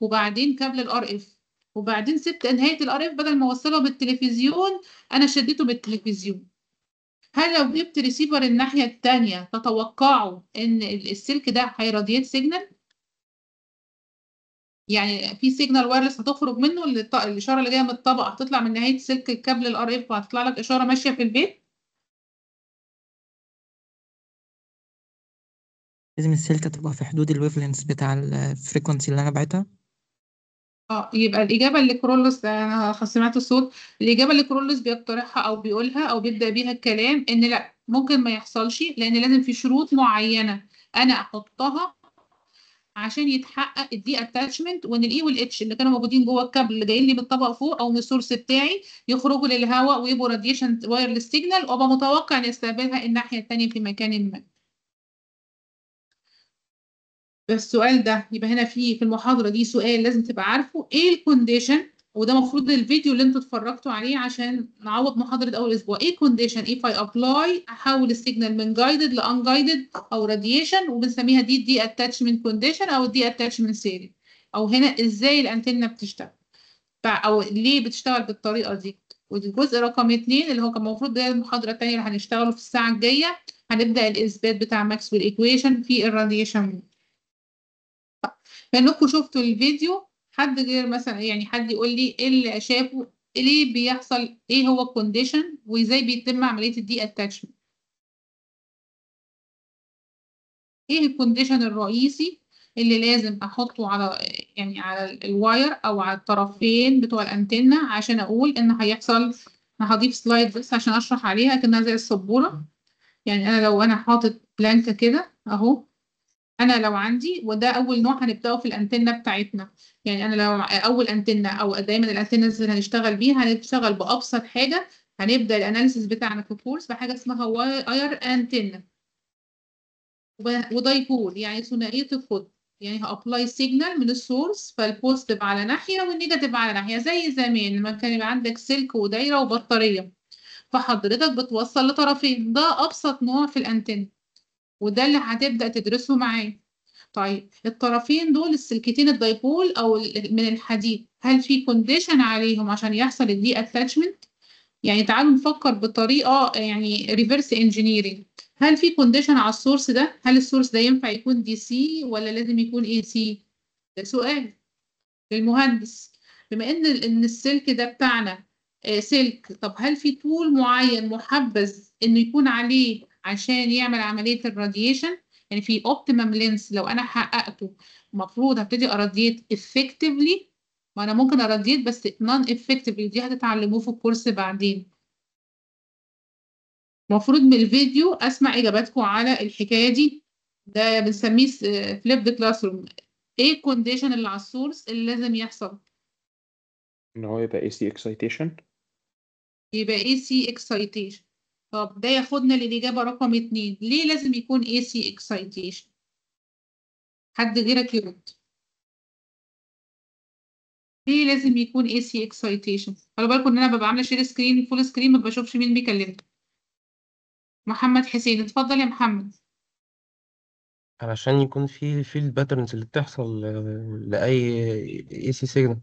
وبعدين كابل ال RF وبعدين سبت نهاية ال RF بدل ما أوصله بالتلفزيون أنا شديته بالتلفزيون. هل لو جبت ريسيفر الناحية التانية تتوقعوا إن السلك ده ه radiate signal؟ يعني في signal wireless هتخرج منه الإشارة اللي جاية من الطبق هتطلع من نهايه سلك الكابل ال RF وهتطلع لك إشارة ماشية في البيت. لازم السلكة تبقى في حدود ال wave بتاع ال frequency اللي أنا بعتها. آه يبقى الإجابة اللي كرولوس أنا خ- سمعت الصوت. الإجابة اللي كرولوس بيقترحها أو بيقولها أو بيبدأ بيها الكلام إن لأ ممكن ما يحصلش لأن لازم في شروط معينة أنا أحطها عشان يتحقق ال detachment وإن ال E وال H اللي كانوا موجودين جوه الكابل اللي جايين لي من الطبق فوق أو من ال source بتاعي يخرجوا للهواء ويبقوا radiation wireless signal وأبقى متوقع إن يستقبلها الناحية الثانية في مكان ما. السؤال ده يبقى هنا في في المحاضرة دي سؤال لازم تبقى عارفه. إيه ال condition وده المفروض الفيديو اللي أنتوا اتفرجتوا عليه عشان نعوض محاضرة أول أسبوع. إيه ال condition if I apply أحول ال signal من guided ل unguided أو radiation وبنسميها دي detachment condition أو detachment theory أو هنا إزاي الأنتنة بتشتغل؟ أو ليه بتشتغل بالطريقة دي؟ والجزء رقم اتنين اللي هو كان المفروض ده المحاضرة التانية اللي هنشتغله في الساعة الجاية هنبدأ الإثبات بتاع Maxwell equation في ال radiation فإنكم شفتوا الفيديو حد غير مثلا يعني حد يقول لي إيه اللي شافه ليه بيحصل إيه هو ال condition وإزاي بيتم عملية ال detachment إيه ال condition الرئيسي اللي لازم أحطه على يعني على ال- ال wire أو على الطرفين بتوع الانتنه عشان أقول إن هيحصل أنا هضيف slide بس عشان أشرح عليها كأنها زي السبورة. يعني أنا لو أنا حاطط blank كده أهو أنا لو عندي وده أول نوع هنبدأه في الأنتنة بتاعتنا. يعني أنا لو أول أنتنة أو دايما الأنتنة اللي هنشتغل بيها هنشتغل بأبسط حاجة. هنبدأ ال analysis بتاعنا في ال course بحاجة اسمها wire antenna و dipole يعني ثنائية القطب يعني ه apply signal من ال source فال positive على ناحية وال negative على ناحية. زي زمان لما كان يبقى عندك سلك ودايرة وبطارية. فحضرتك بتوصل لطرفين. ده أبسط نوع في الأنتنة. وده اللي هتبدأ تدرسه معاه. طيب الطرفين دول السلكتين ال dipole أو من الحديد هل في condition عليهم عشان يحصل ال detachment يعني تعالوا نفكر بطريقة يعني reverse engineering هل في condition على ال source ده؟ هل ال source ده ينفع يكون DC ولا لازم يكون AC ده سؤال للمهندس. بما إن إن السلك ده بتاعنا آه، سلك طب هل في طول معين محبذ إنه يكون عليه عشان يعمل عملية ال radiation. يعني في optimum length لو أنا حققته المفروض هبتدي أ radiate effectively ما أنا ممكن أ radiate بس non effectively دي هتتعلموه في ال course بعدين. المفروض من الفيديو أسمع إجاباتكم على الحكاية دي. ده بنسميه flipped classroom إيه ال condition اللي على ال source اللي لازم يحصل؟ إن هو يبقى AC excitation يبقى AC excitation. طب ده ياخدنا للإجابة رقم اتنين. ليه لازم يكون AC excitation حد غيرك يرد. ليه لازم يكون AC excitation خلي بالكم إن أنا ببقى عاملة share screen full screen ما بشوفش مين بيكلمني. محمد حسين اتفضل يا محمد. علشان يكون في في ال patterns اللي بتحصل لأي AC signal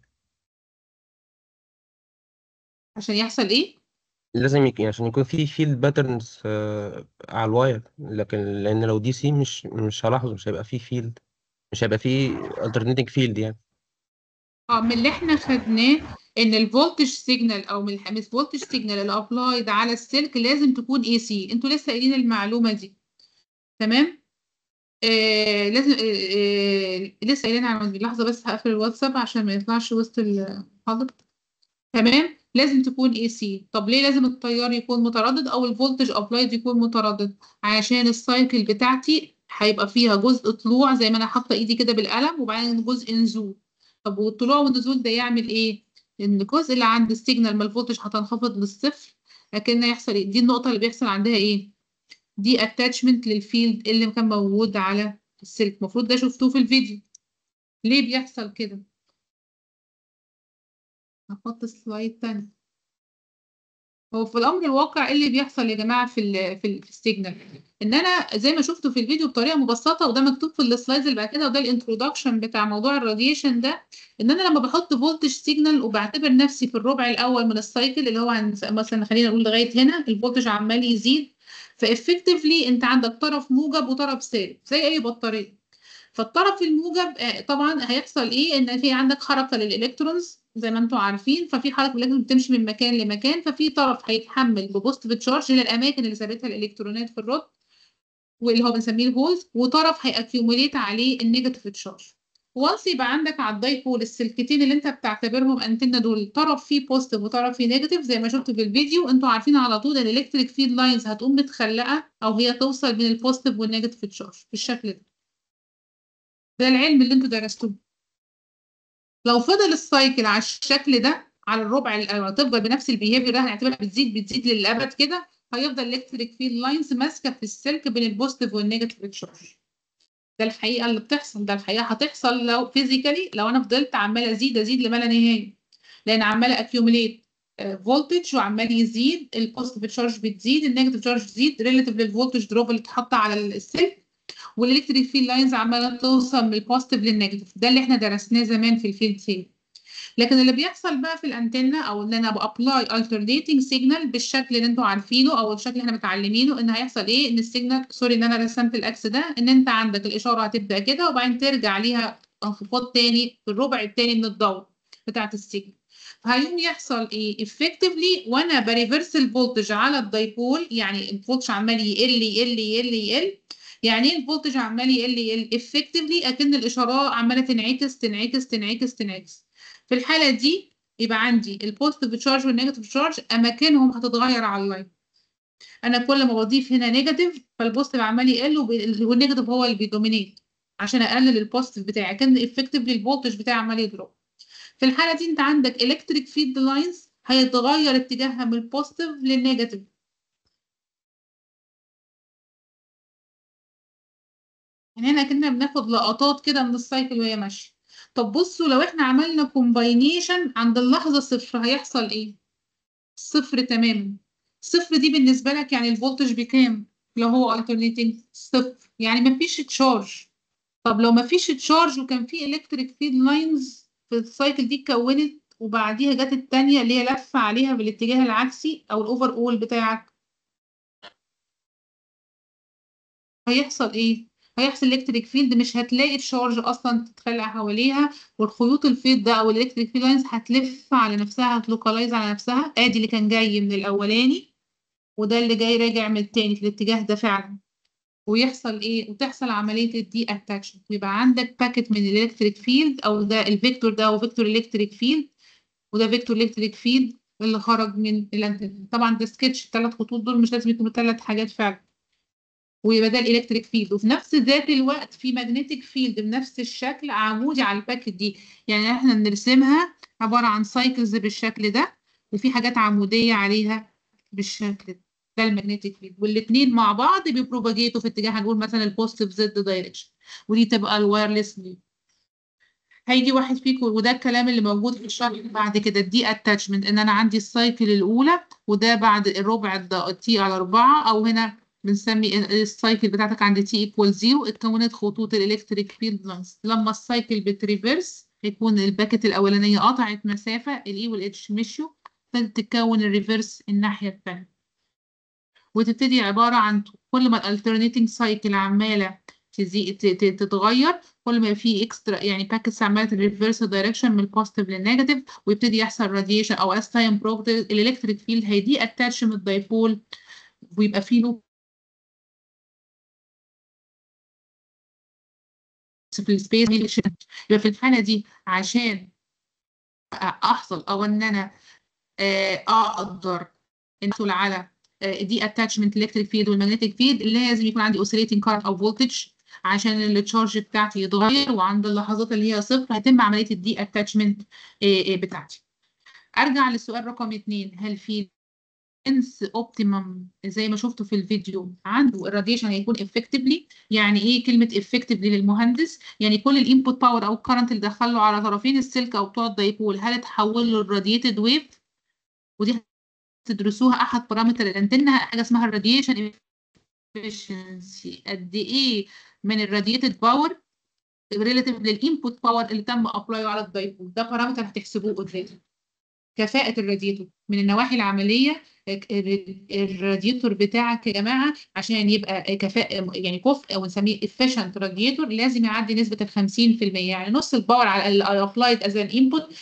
عشان يحصل إيه؟ لازم يك... عشان يكون في field patterns على ال wire لكن لأن لو DC مش مش هلاحظه مش هيبقى فيه field مش هيبقى فيه alternating field يعني. آه من اللي إحنا خدناه إن ال voltage signal أو من ال voltage voltage signal اللي applied على السلك لازم تكون AC أنتوا لسه قايلين المعلومة دي. تمام؟ آه لازم آه آه لسه قايلين على لحظة بس هقفل الواتساب عشان ما يطلعش وسط المحاضره تمام؟ لازم تكون AC طب ليه لازم التيار يكون متردد أو ال voltage applied يكون متردد؟ عشان ال cycle بتاعتي هيبقى فيها جزء طلوع زي ما أنا حاطة إيدي كده بالقلم وبعدين جزء نزول. طب والطلوع والنزول ده يعمل إيه؟ إن الجزء اللي عند ال signal ما ال voltage هتنخفض للصفر لكن يحصل إيه؟ دي النقطة اللي بيحصل عندها إيه؟ detachment لل field اللي كان موجود على السلك. المفروض ده شفتوه في الفيديو. ليه بيحصل كده؟ هحط slide تاني. هو في الأمر الواقع إيه اللي بيحصل يا جماعة في ال في, في ال signal إن أنا زي ما شفتوا في الفيديو بطريقة مبسطة وده مكتوب في ال slides اللي بعد كده وده ال introduction بتاع موضوع ال radiation ده إن أنا لما بحط voltage signal وبعتبر نفسي في الربع الأول من ال cycle اللي هو عن مثلا خلينا نقول لغاية هنا ال voltage عمال يزيد ف effectively أنت عندك طرف موجب وطرف سالب زي أي بطارية. فالطرف الموجب آه، طبعا هيحصل إيه؟ إن في عندك حركة لل electrons زي ما أنتم عارفين ففي حركة الالكترون بتمشي من مكان لمكان ففي طرف هيتحمل ب positive charge للأماكن اللي سابتها الإلكترونات في ال rod واللي هو بنسميه ال holes وطرف هي accumulate عليه ال negative charge و once يبقى عندك على ال dipole السلكتين اللي انت بتعتبرهم انتنا دول طرف فيه positive وطرف فيه negative زي ما شفتوا في الفيديو أنتوا عارفين على طول إن ال electric field lines هتقوم متخلقة أو هي توصل بين ال positive وال negative charge بالشكل ده. ده العلم اللي أنتوا درستوه. لو فضل ال cycle على الشكل ده على الربع الأول تفضل بنفس ال behavior ده هنعتبرها بتزيد بتزيد للأبد كده هيفضل electric field lines ماسكة في السلك بين ال positive وال negative charge ده الحقيقة اللي بتحصل ده الحقيقة هتحصل لو physically لو أنا فضلت عمالة أزيد أزيد لما لا نهايه لأن عمالة accumulate voltage وعمال يزيد ال positive charge بتزيد ال negative charge تزيد relative لل voltage drop اللي اتحط على السلك وال electric field lines عمالة توصل من ال positive لل negative ده اللي إحنا درسناه زمان في ال field theory لكن اللي بيحصل بقى في الانتنه أو إن أنا ب apply alternating signal بالشكل اللي إنتوا عارفينه أو الشكل اللي إحنا متعلمينه إن هيحصل إيه؟ إن ال signal sorry إن أنا رسمت ال X ده إن أنت عندك الإشارة هتبدأ كده وبعدين ترجع ليها انخفاض تاني في الربع التاني من الدوره بتاعة ال signal. فهيقوم يحصل إيه؟ effectively وأنا ب reverse ال voltage على ال dipole يعني ال voltage عمال يقل يقل يقل يقل يعني إيه ال voltage عمال يقل يقل؟ effectively أكن الاشارات عمالة تنعكس تنعكس تنعكس تنعكس. في الحالة دي يبقى عندي ال positive charge وال negative charge أماكنهم هتتغير على ال line أنا كل ما بضيف هنا negative فال positive عمال يقل وال negative هو اللي بي dominate عشان أقلل ال positive بتاعي. كان effectively ال voltage بتاعي عمال يضرب في الحالة دي أنت عندك electric field lines هيتغير اتجاهها من ال positive لل negative يعني هنا كنا بناخد لقطات كده من ال cycle وهي ماشية طب بصوا لو إحنا عملنا combination عند اللحظة صفر هيحصل إيه؟ صفر تماما صفر دي بالنسبة لك يعني ال voltage بكام؟ لو هو alternating صفر يعني مفيش charge طب لو مفيش charge وكان في electric field lines في ال cycle دي اتكونت وبعديها جت التانية اللي هي لفة عليها بالاتجاه العكسي أو ال overall بتاعك هيحصل إيه؟ هيحصل electric field مش هتلاقي charge أصلا تتخلق حواليها والخيوط الفيض ده أو ال electric field lines هتلف على نفسها هت localize على نفسها. آدي اللي كان جاي من الأولاني وده اللي جاي راجع من التاني في الاتجاه ده فعلا. ويحصل إيه؟ وتحصل عملية ال detachment ويبقى عندك packet من ال electric field أو ده ال vector ده و vector electric field وده vector electric field اللي خرج من الانتنه طبعا ده سكتش الثلاث خطوط دول مش لازم يكونوا ثلاث حاجات فعلا. ويبقى ده ال electric field. وفي نفس ذات الوقت في magnetic field بنفس الشكل عمودي على ال packet دي. يعني إحنا بنرسمها عبارة عن cycles بالشكل ده وفي حاجات عمودية عليها بالشكل ده. ده ال magnetic field والاثنين مع بعض بي propagate وا في اتجاه هنقول مثلا ال positive Z direction ودي تبقى ال wireless ليد هيجي واحد فيكم وده الكلام اللي موجود في الشرح بعد كده detachment إن أنا عندي ال cycle الأولى وده بعد الربع T على أربعة أو هنا بنسمي ال cycle بتاعتك عند T equal zero اتكونت خطوط ال electric field lines لما ال cycle بت reverse هيكون ال packet الأولانية قطعت مسافة ال E وال H مشيوا فتتكون ال reverse الناحية الثانية وتبتدي عبارة عن كل ما ال alternating cycle عمالة. تتغير كل ما في extra يعني packets عمالة ال reverse direction من ال positive لل negative ويبتدي يحصل radiation أو as time progress ال electric field هي detach من ال dipole ويبقى في loop في ال space يبقى في الحالة دي عشان أحصل أو إن أنا أقدر احصل على detachment electric field وال magnetic field لازم يكون عندي oscillating current أو voltage عشان ال charge بتاعتي يتغير وعند اللحظات اللي هي صفر هيتم عملية ال detachment بتاعتي. أرجع للسؤال رقم اتنين. هل في length optimum زي ما شفتوا في الفيديو عنده ال radiation هيكون effectively يعني إيه كلمة effectively للمهندس؟ يعني كل ال input power أو ال current اللي دخله على طرفين السلك أو بتوع ال dipole هل اتحول له ال radiated wave ودي تدرسوها أحد parameter ال antenna حاجة اسمها ال radiation efficiency قد إيه من ال radiated power relative لل input power اللي تم apply على ال dipole ده parameter هتحسبوه قدام كفاءة الراديتور. من النواحي العملية الراديتور بتاعك يا جماعة عشان يبقى كفاءة يعني كفء أو نسميه efficient radiator لازم يعدي نسبة في المية. يعني نص ال power على ال applied as an input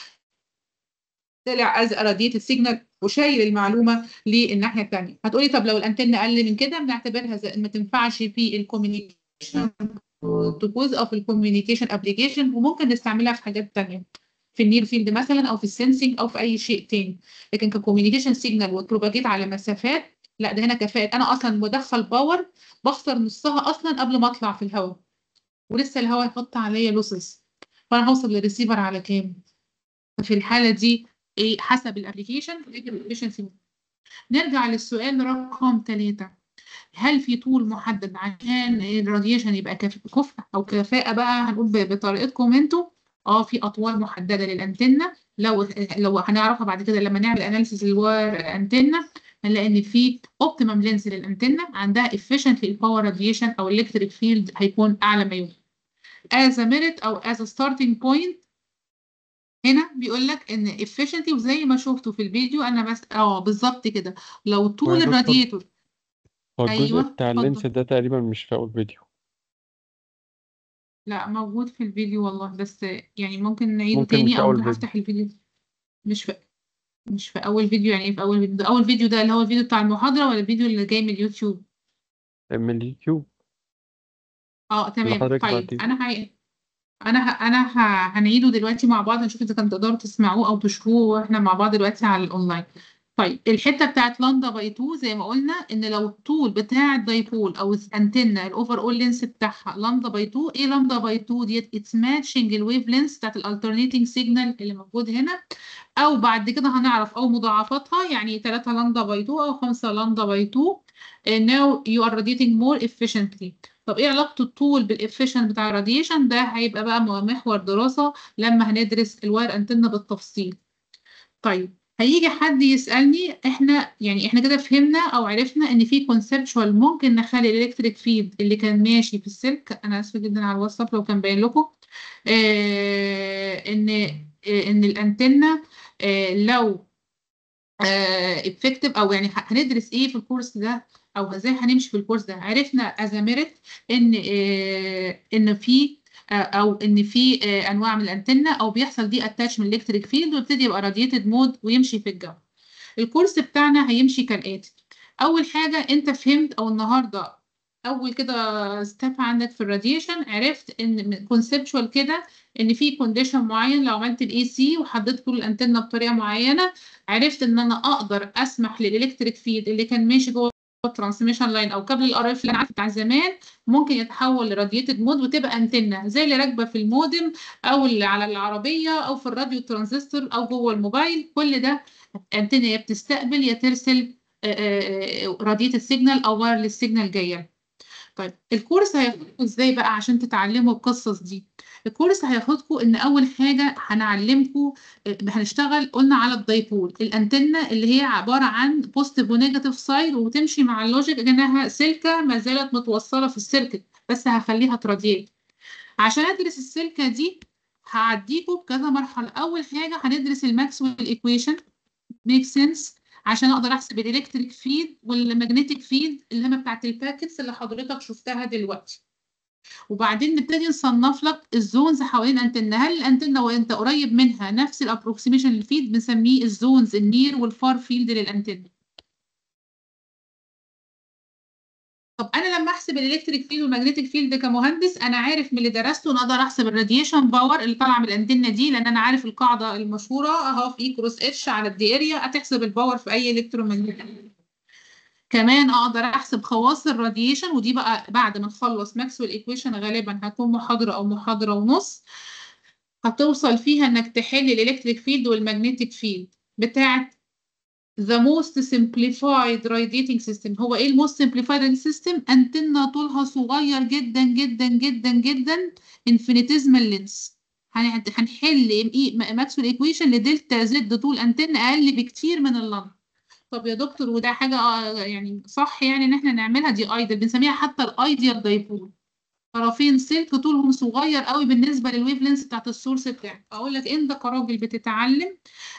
طلع a radiated signal وشايل المعلومة للناحية الثانية هتقولي طب لو الأنتنة أقل من كده بنعتبرها ما تنفعش في ال communication تجوز أو في ال communication application وممكن نستعملها في حاجات تانية. في ال near field مثلا أو في ال sensing أو في أي شيء تاني. لكن ك communication signal و propagate على مسافات لا ده هنا كفاءة. أنا أصلا بدخل power بخسر نصها أصلا قبل ما أطلع في الهواء ولسه الهواء يحط عليا losses فأنا هوصل للريسيفر على كام؟ ففي الحالة دي إيه حسب ال application نرجع للسؤال رقم ثلاثة هل في طول محدد عشان ال radiation يبقى كفء أو كفاءة بقى؟ هنقول بطريقتكم أنتوا. آه في اطوال محددة للأنتنة. لو لو هنعرفها بعد كده لما نعمل analysis لل wire antenna هنلاقي إن في optimum length لل antenna. عندها efficiently ال power radiation أو electric field هيكون أعلى ما يمكن. As a merit أو as a starting point هنا بيقول لك إن efficiently وزي ما شفتوا في الفيديو أنا بس آه بالظبط كده. لو طول الراديتور هو الجزء أيوة، بتاع. ال length ده تقريبا مش في أول فيديو. لا موجود في الفيديو والله بس يعني ممكن نعيده ممكن مش تاني أو أول فيديو. هفتح الفيديو. مش في مش في أول فيديو يعني إيه في أول فيديو ده أول فيديو ده اللي هو الفيديو بتاع المحاضرة ولا الفيديو اللي جاي من اليوتيوب؟ من اليوتيوب. آه اللي تمام. حضرتك طيب بعتيه. أنا هي... أنا ه... أنا ه... هنعيده دلوقتي مع بعض نشوف إذا كان تقدروا تسمعوه أو تشوفوه وإحنا مع بعض دلوقتي على الأونلاين. طيب الحتة بتاعت lambda by 2 زي ما قلنا إن لو الطول بتاع ال dipole أو ال antenna ال overall length بتاعها lambda by 2 إيه lambda by 2 ديت؟ its matching ال wavelength بتاعت ال alternating signal اللي موجود هنا. أو بعد كده هنعرف أو مضاعفاتها يعني 3 lambda by 2 أو 5 lambda by 2 uh, now you are radiating more efficiently. طب إيه علاقة الطول بال efficiency بتاع ال radiation ده هيبقى بقى محور دراسة لما هندرس ال wire antenna بالتفصيل. طيب هيجي حد يسألني إحنا يعني إحنا كده فهمنا أو عرفنا إن في conceptual ممكن نخلي ال electric field اللي كان ماشي في السلك أنا آسفة جدا على الواتساب لو كان باين لكم آه إن آه إن الأنتنة آه لو effective أو يعني هندرس إيه في الكورس ده أو إزاي هنمشي في الكورس ده عرفنا as a merit إن إن في أو إن في آه، أنواع من الأنتنة أو بيحصل detach من electric field ويبتدي يبقى radiated mode ويمشي في الجو. الكورس بتاعنا هيمشي كالآتي. أول حاجة أنت فهمت أو النهارده أول كده step عندك في ال radiation عرفت إن conceptual كده إن في condition معين لو عملت ال AC وحددت طول الأنتنة بطريقة معينة عرفت إن أنا أقدر أسمح لل electric field اللي كان ماشي جوه ال transmission line أو كابل ال RF اللي أنا بتاع زمان ممكن يتحول ل radiated mode وتبقى انتنه زي اللي راكبة في المودم أو اللي على العربية أو في الراديو ترانزستور أو جوه الموبايل كل ده انتنه يا بتستقبل يا ترسل radiated signal أو wireless signal جاية. طيب الكورس هياخدكم إزاي بقى عشان تتعلموا القصص دي؟ الكورس هياخدكم إن أول حاجة هنعلمكم هنشتغل قلنا على ال dipole ال antenna اللي هي عبارة عن positive و negative side وتمشي مع ال logic إنها سلكة ما زالت متوصلة في ال circuit بس هخليها ت radiate عشان أدرس السلكة دي هعديكم بكذا مرحلة. أول حاجة هندرس ال Maxwell equation make sense عشان أقدر أحسب ال electric field وال magnetic field اللي هم بتاعت ال packets اللي حضرتك شفتها دلوقتي. وبعدين نبتدي نصنف لك ال zones حوالين الانتنه هل الأنتنة وأنت قريب منها نفس ال approximation لل field بنسميه الزونز النير والفار فيلد للأنتنة؟ طب أنا لما أحسب ال electric field وال magnetic field كمهندس أنا عارف من اللي درسته إن أقدر أحسب ال radiation power اللي طالعة من الأنتنة دي لأن أنا عارف القاعدة المشهورة. أهو E cross H على ال d area هتحسب ال power في أي electromagnetic كمان أقدر أحسب خواص ال radiation ودي بقى بعد ما نخلص Maxwell equation غالبا هتكون محاضرة أو محاضرة ونص. هتوصل فيها إنك تحل ال electric field وال magnetic field بتاعت the most simplified radiating system. هو إيه ال most simplified system antenna طولها صغير جدا جدا جدا جدا infinitesimal هن- هنحل Maxwell equation ل delta z طول أنتنة أقل بكتير من اللمبة. طب يا دكتور وده حاجة آه، يعني صح يعني إن إحنا نعملها؟ دي ideal بنسميها حتى ال ideal dipole طرفين سلك طولهم صغير قوي بالنسبة لل wavelength بتاعت ال source بتاعك. أقول لك انت كراجل بتتعلم.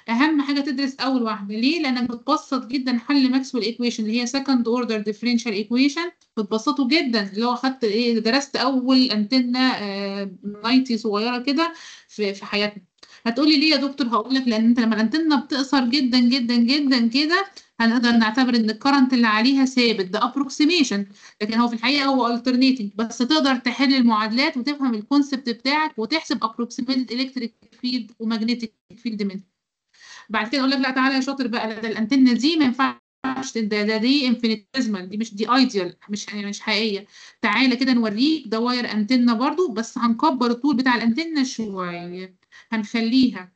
أهم حاجة تدرس أول واحدة. ليه؟ لانك بتبسط جدا حل Maxwell equation اللي هي second order differential equation بتبسطه جدا. اللي هو خدت إيه درست أول انتنه آه 90 صغيرة كده في في حياتنا. هتقولي ليه يا دكتور؟ هقول لك لأن أنت لما الانتنه بتقصر جدا جدا جدا كده هنقدر نعتبر إن ال current اللي عليها ثابت. ده approximation لكن هو في الحقيقة هو alternating. بس تقدر تحل المعادلات وتفهم ال concept بتاعك وتحسب approximated electric field و magnetic field منه بعد كده أقول لك لا تعالى يا شاطر بقى ده الانتنه دي ما ينفعش ده ده دي infinitesimal دي مش دي ideal مش مش حقيقية. تعالى كده نوريك ده wire antenna برضو بس هنكبر الطول بتاع الانتنه شوية. هنخليها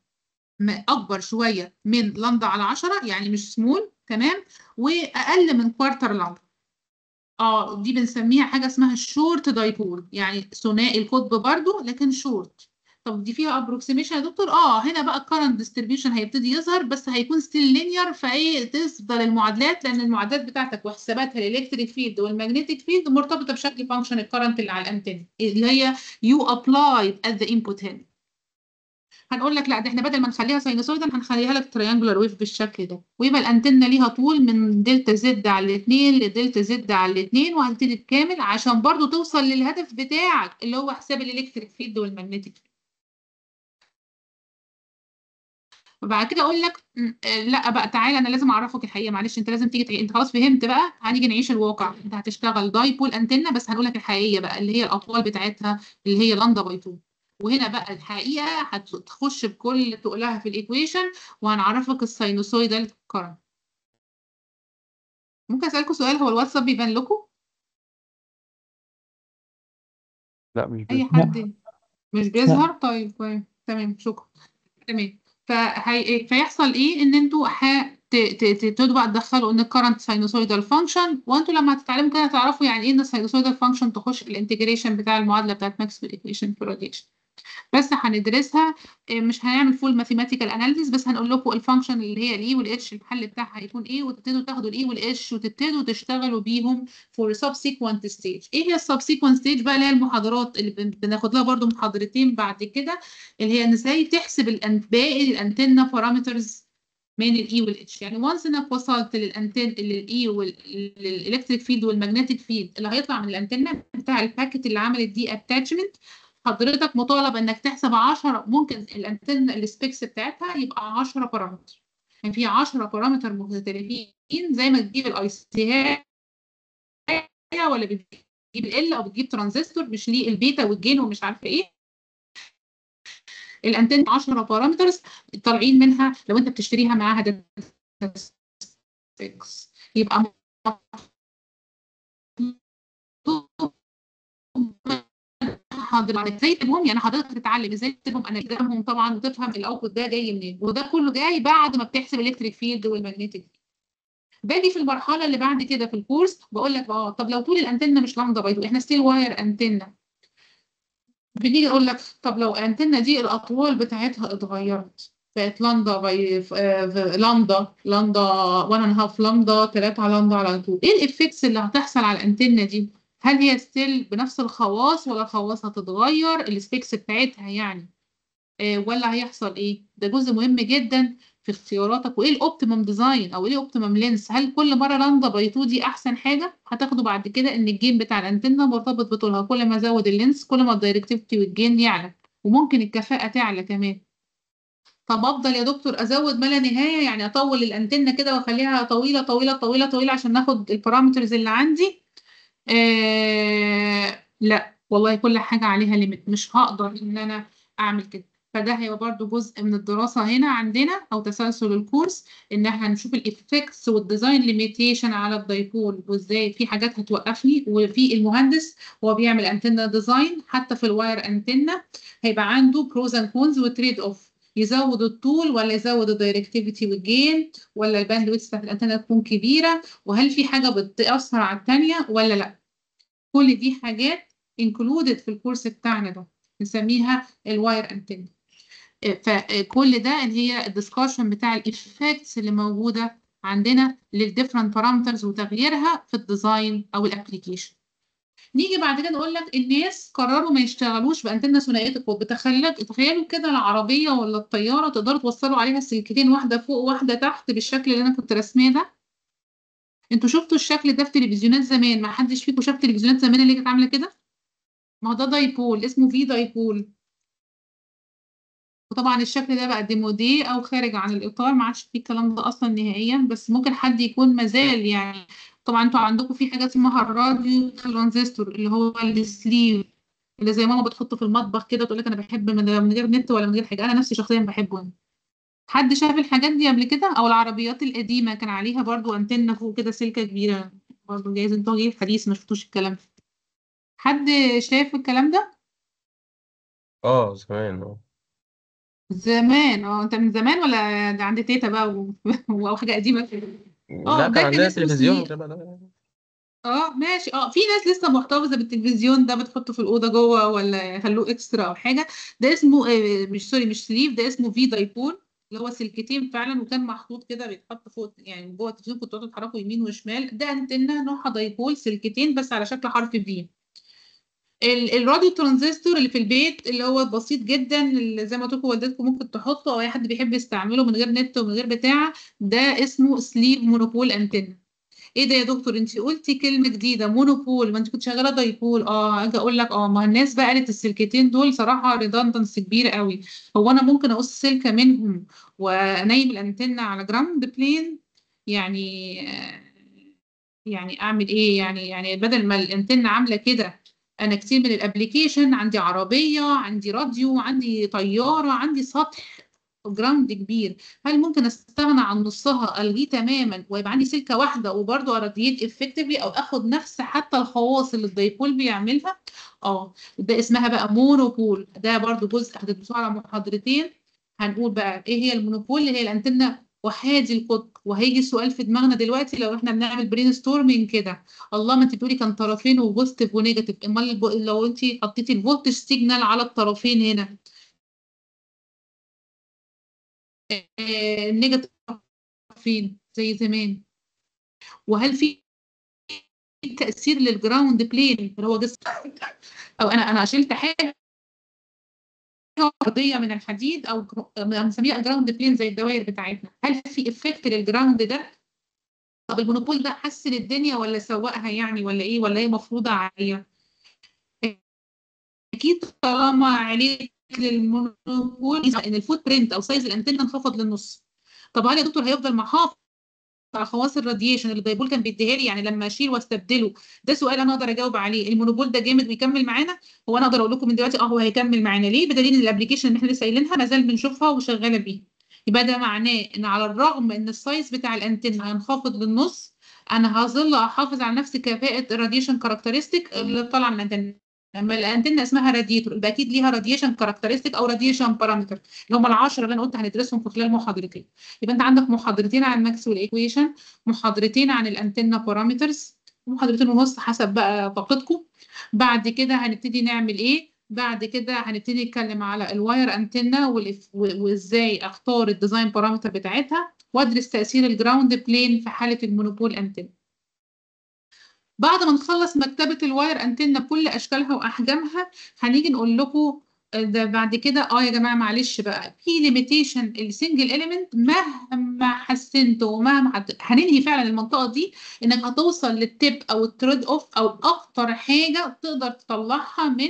أكبر شوية من لمدا على 10 يعني مش سمول تمام؟ وأقل من quarter lambda آه دي بنسميها حاجة اسمها ال short dipole يعني ثنائي القطب برضو لكن شورت طب دي فيها approximation يا دكتور؟ آه هنا بقى ال current distribution هيبتدي يظهر بس هيكون still linear فإيه تفضل المعادلات لأن المعادلات بتاعتك وحساباتها ال electric field وال magnetic field مرتبطة بشكل function ال current اللي على الأنتنة اللي هي you applied at the input هنا هنقول لك لا ده إحنا بدل ما نخليها sinusoidal هنخليها لك triangular wave بالشكل ده. ويبقى الأنتنة ليها طول من delta z على الاثنين ل delta z على الاثنين وهتبتدي تكامل عشان برضو توصل للهدف بتاعك اللي هو حساب ال electric field وال magnetic وبعد كده أقول لك لأ بقى تعالى أنا لازم أعرفك الحقيقة معلش أنت لازم تيجي تعي- أنت خلاص فهمت بقى هنيجي نعيش الواقع. أنت هتشتغل dipole antenna بس هنقول لك الحقيقيه بقى اللي هي الاطوال بتاعتها اللي هي lambda by 2 وهنا بقى الحقيقة هتخش بكل تقلها في ال equation وهنعرفك ال sinusoidal current ممكن أسألكم سؤال هو الواتساب بيبان لكم؟ لا مش أي بس حد مش بيظهر؟ طيب كويس. تمام شكرا. تمام. فهي... فيحصل إيه؟ إن أنتوا ح... ت... تدخلوا إن ال current sinusoidal function وأنتوا لما هتتعلموا كده تعرفوا يعني إيه إن ال sinusoidal function تخش ال integration بتاع المعادلة بتاعت Maxwell equation في ال radiation بس هندرسها آه، مش هنعمل full mathematical analysis بس هنقول لكم ال function اللي هي ال E وال H الحل بتاعها هيكون إيه وتبتدوا تاخدوا ال E وال H وتبتدوا تشتغلوا بيهم for subsequent stage. إيه هي ال subsequent stage بقى؟ اللي هي المحاضرات اللي بن- بناخد لها برضو محاضرتين بعد كده اللي هي إزاي تحسب باقي ال antenna parameters من ال E وال H يعني once انك وصلت لل antenna لل E وال electric field وال magnetic field اللي هيطلع من الانتنه بتاع ال packet اللي عملت detachment حضرتك مطالب إنك تحسب 10 ممكن ال antenna ال specs بتاعتها يبقى 10 parameter يعني في 10 parameter مختلفين زي ما تجيب ال IC ولا بتجيب ال أو بتجيب ترانزستور مش ليه ال beta وال gain ومش عارفه إيه. الانتنه 10 parameters طالعين منها لو أنت بتشتريها معاها data يبقى حضرتك إزاي تكتبهم يعني حضرتك تتعلم إزاي تكتبهم أنا تفهمهم طبعا وتفهم ال output ده جاي منين. وده كله جاي بعد ما بتحسب ال electric field وال magnetic باجي في المرحلة اللي بعد كده في الكورس. بقول لك آه طب لو طول الانتنه مش لامدا 2 إحنا still wire antenna بنيجي نقول لك طب لو الانتنه دي الأطوال بتاعتها اتغيرت بقت lambda by آه، lambda lambda 1 and half lambda 3 لامدا على 2 إيه ال effects اللي هتحصل على الانتنه دي؟ هل هي still بنفس الخواص ولا الخواص هتتغير؟ ال specs بتاعتها يعني آه، ولا هيحصل إيه؟ ده جزء مهم جدا في اختياراتك. وإيه ال optimum design أو إيه ال optimum length هل كل مرة lambda by 2 دي أحسن حاجة؟ هتاخده بعد كده إن ال gain بتاع الانتنه مرتبط بطولها. كل ما ازود ال length كل ما ال directivity وال gain يعلى وممكن الكفاءة تعلى كمان. طب أفضل يا دكتور أزود ما لا نهاية؟ يعني أطول الانتنه كده وأخليها طويلة طويلة طويلة طويلة عشان ناخد ال parameters اللي عندي. آه لا والله كل حاجة عليها limit مش هقدر إن أنا أعمل كده. فده هيبقى برضو جزء من الدراسة هنا عندنا أو تسلسل الكورس إن إحنا هنشوف ال effects وال design limitation على ال dipole وإزاي في حاجات هتوقفني وفي المهندس هو بيعمل antenna design حتى في ال wire antenna هيبقى عنده pros and cons و trade off يزود الطول ولا يزود ال directivity وال gain ولا ال bandwidth بتاعت الأنتنة تكون كبيرة؟ وهل في حاجة بتأثر على الثانية ولا لأ؟ كل دي حاجات included في الكورس بتاعنا ده نسميها ال wire antenna فكل ده اللي هي ال discussion بتاع ال effects اللي موجودة عندنا لل different parameters وتغييرها في ال design أو ال application نيجي بعد كده نقول لك الناس قرروا ما يشتغلوش بانتنه ثنائية القطب تخيلوا تخيلوا كده العربية ولا الطيارة تقدروا توصلوا عليها سلكتين واحدة فوق واحدة تحت بالشكل اللي أنا كنت رسماه ده؟ أنتوا شفتوا الشكل ده في تلفزيونات زمان؟ ما حدش فيكم شاف تلفزيونات زمان اللي كانت عاملة كده؟ ما ده dipole اسمه V dipole. وطبعا الشكل ده بقى démodé أو خارج عن الإطار ما عادش فيه الكلام ده أصلا نهائيا بس ممكن حد يكون مازال يعني طبعا أنتوا عندكم في حاجة اسمها الراديو ترانزستور اللي هو ال sleeve اللي زي ماما بتحطه في المطبخ كده تقول لك أنا بحب من من غير نت ولا من غير حاجة. أنا نفسي شخصيا بحبه يعني. حد شاف الحاجات دي قبل كده؟ أو العربيات القديمة كان عليها برضو أنتنة فوق كده سلكة كبيرة برضو جايز. أنتوا جيل حديث ما شفتوش الكلام ده. حد شاف الكلام ده؟ آه زمان آه. زمان آه أنت من زمان ولا ده عند تيتا بقى و... أو حاجة قديمة آه لا ده كان كان عندنا اسمه تلفزيون. سليب كده بقى آه ماشي. آه في ناس لسه محتفظة بالتلفزيون ده بتحطه في الأوضة جوه ولا يخلوه اكسترا أو حاجة. ده اسمه آه مش sorry مش sleeve ده اسمه V dipole اللي هو سلكتين فعلا وكان محطوط كده بيتحط فوق يعني جوه التلفزيون كنتوا تقعدوا تتحركوا يمين وشمال. ده انتنه نوعها dipole سلكتين بس على شكل حرف V الراديو ترانزستور اللي في البيت اللي هو بسيط جدا اللي زي ما قلت لكم والدتكم ممكن تحطه أو أي حد بيحب يستعمله من غير نت ومن غير بتاع ده اسمه sleeve monopole antenna إيه ده يا دكتور؟ أنت قلتي كلمة جديدة monopole ما أنت كنت شغالة dipole آه أجي أقول لك آه ما الناس بقى قالت السلكتين دول صراحة redundance كبيرة قوي. هو أنا ممكن أقص سلكة منهم وأنيم الأنتنة على ground plane يعني آه، يعني أعمل إيه؟ يعني يعني بدل ما الأنتنة عاملة كده أنا كتير من ال application عندي عربية عندي راديو عندي طيارة عندي سطح ground كبير. هل ممكن أستغنى عن نصها؟ ألغيه تماما. ويبقى عندي سلكه واحدة وبرضه ا radiate effectively أو آخد نفس حتى الخواص اللي ال dipole بيعملها. آه. ده اسمها بقى monopole ده برضه جزء هتدرسوه على محاضرتين. هنقول بقى إيه هي ال monopole؟ اللي هي الأنتنة وهادي القطب. وهيجي السؤال في دماغنا دلوقتي لو إحنا بنعمل brain storming كده. الله ما انت بتقولي كان طرفين و positive و negative امال لو انت حطيتي ال voltage signal على الطرفين هنا. آه، ال negative فين زي زمان. وهل في تأثير لل ground plane اللي هو جسم أو أنا أنا شلت حاجة. أرضية من الحديد أو بنسميها ground plane زي الدوائر بتاعتنا. هل في effect لل ground ده؟ طب ال monopole ده حسن الدنيا ولا سوءها يعني ولا إيه؟ ولا هي مفروضة عليا؟ أكيد طالما عليك لل monopole إن ال foot print أو size ال antenna انخفض للنص. طب هل يا دكتور هيفضل محافظ خواص ال radiation اللي ال dipole كان بيديها لي يعني لما اشيل واستبدله. ده سؤال أنا أقدر اجاوب عليه. ال monopole ده جامد ويكمل معانا؟ هو أنا أقدر أقول لكم من دلوقتي آه هو هيكمل معانا. ليه؟ بدليل إن ال application اللي إحنا لسه قايلينها ما زال بنشوفها وشغالة بيها يبقى ده معناه إن على الرغم إن ال size بتاع الأنتنة هينخفض للنص أنا هظل أحافظ على نفس كفاءة ال radiation characteristic اللي طالعة من الأنتنة. لما الانتنه اسمها راديتور يبقى أكيد ليها radiation characteristic أو radiation parameter اللي هم العشرة اللي أنا قلت هندرسهم في خلال محاضرتين. يبقى أنت عندك محاضرتين عن ماكسويل equation محاضرتين عن ال antenna parameters محاضرتين ونص حسب بقى طاقتكم. بعد كده هنبتدي نعمل إيه؟ بعد كده هنبتدي نتكلم على ال wire و- وإزاي أختار ال design parameter بتاعتها وأدرس تأثير ال ground plane في حالة ال monopole antenna بعد ما نخلص مكتبة ال wire antenna بكل أشكالها وأحجامها هنيجي نقول لكم ده بعد كده آه يا جماعة معلش بقى في limitation ال single element مهما حسنته ومهما حت... هننهي فعلا المنطقة دي إنك هتوصل لل tip أو ال trade off أو أكتر حاجة تقدر تطلعها من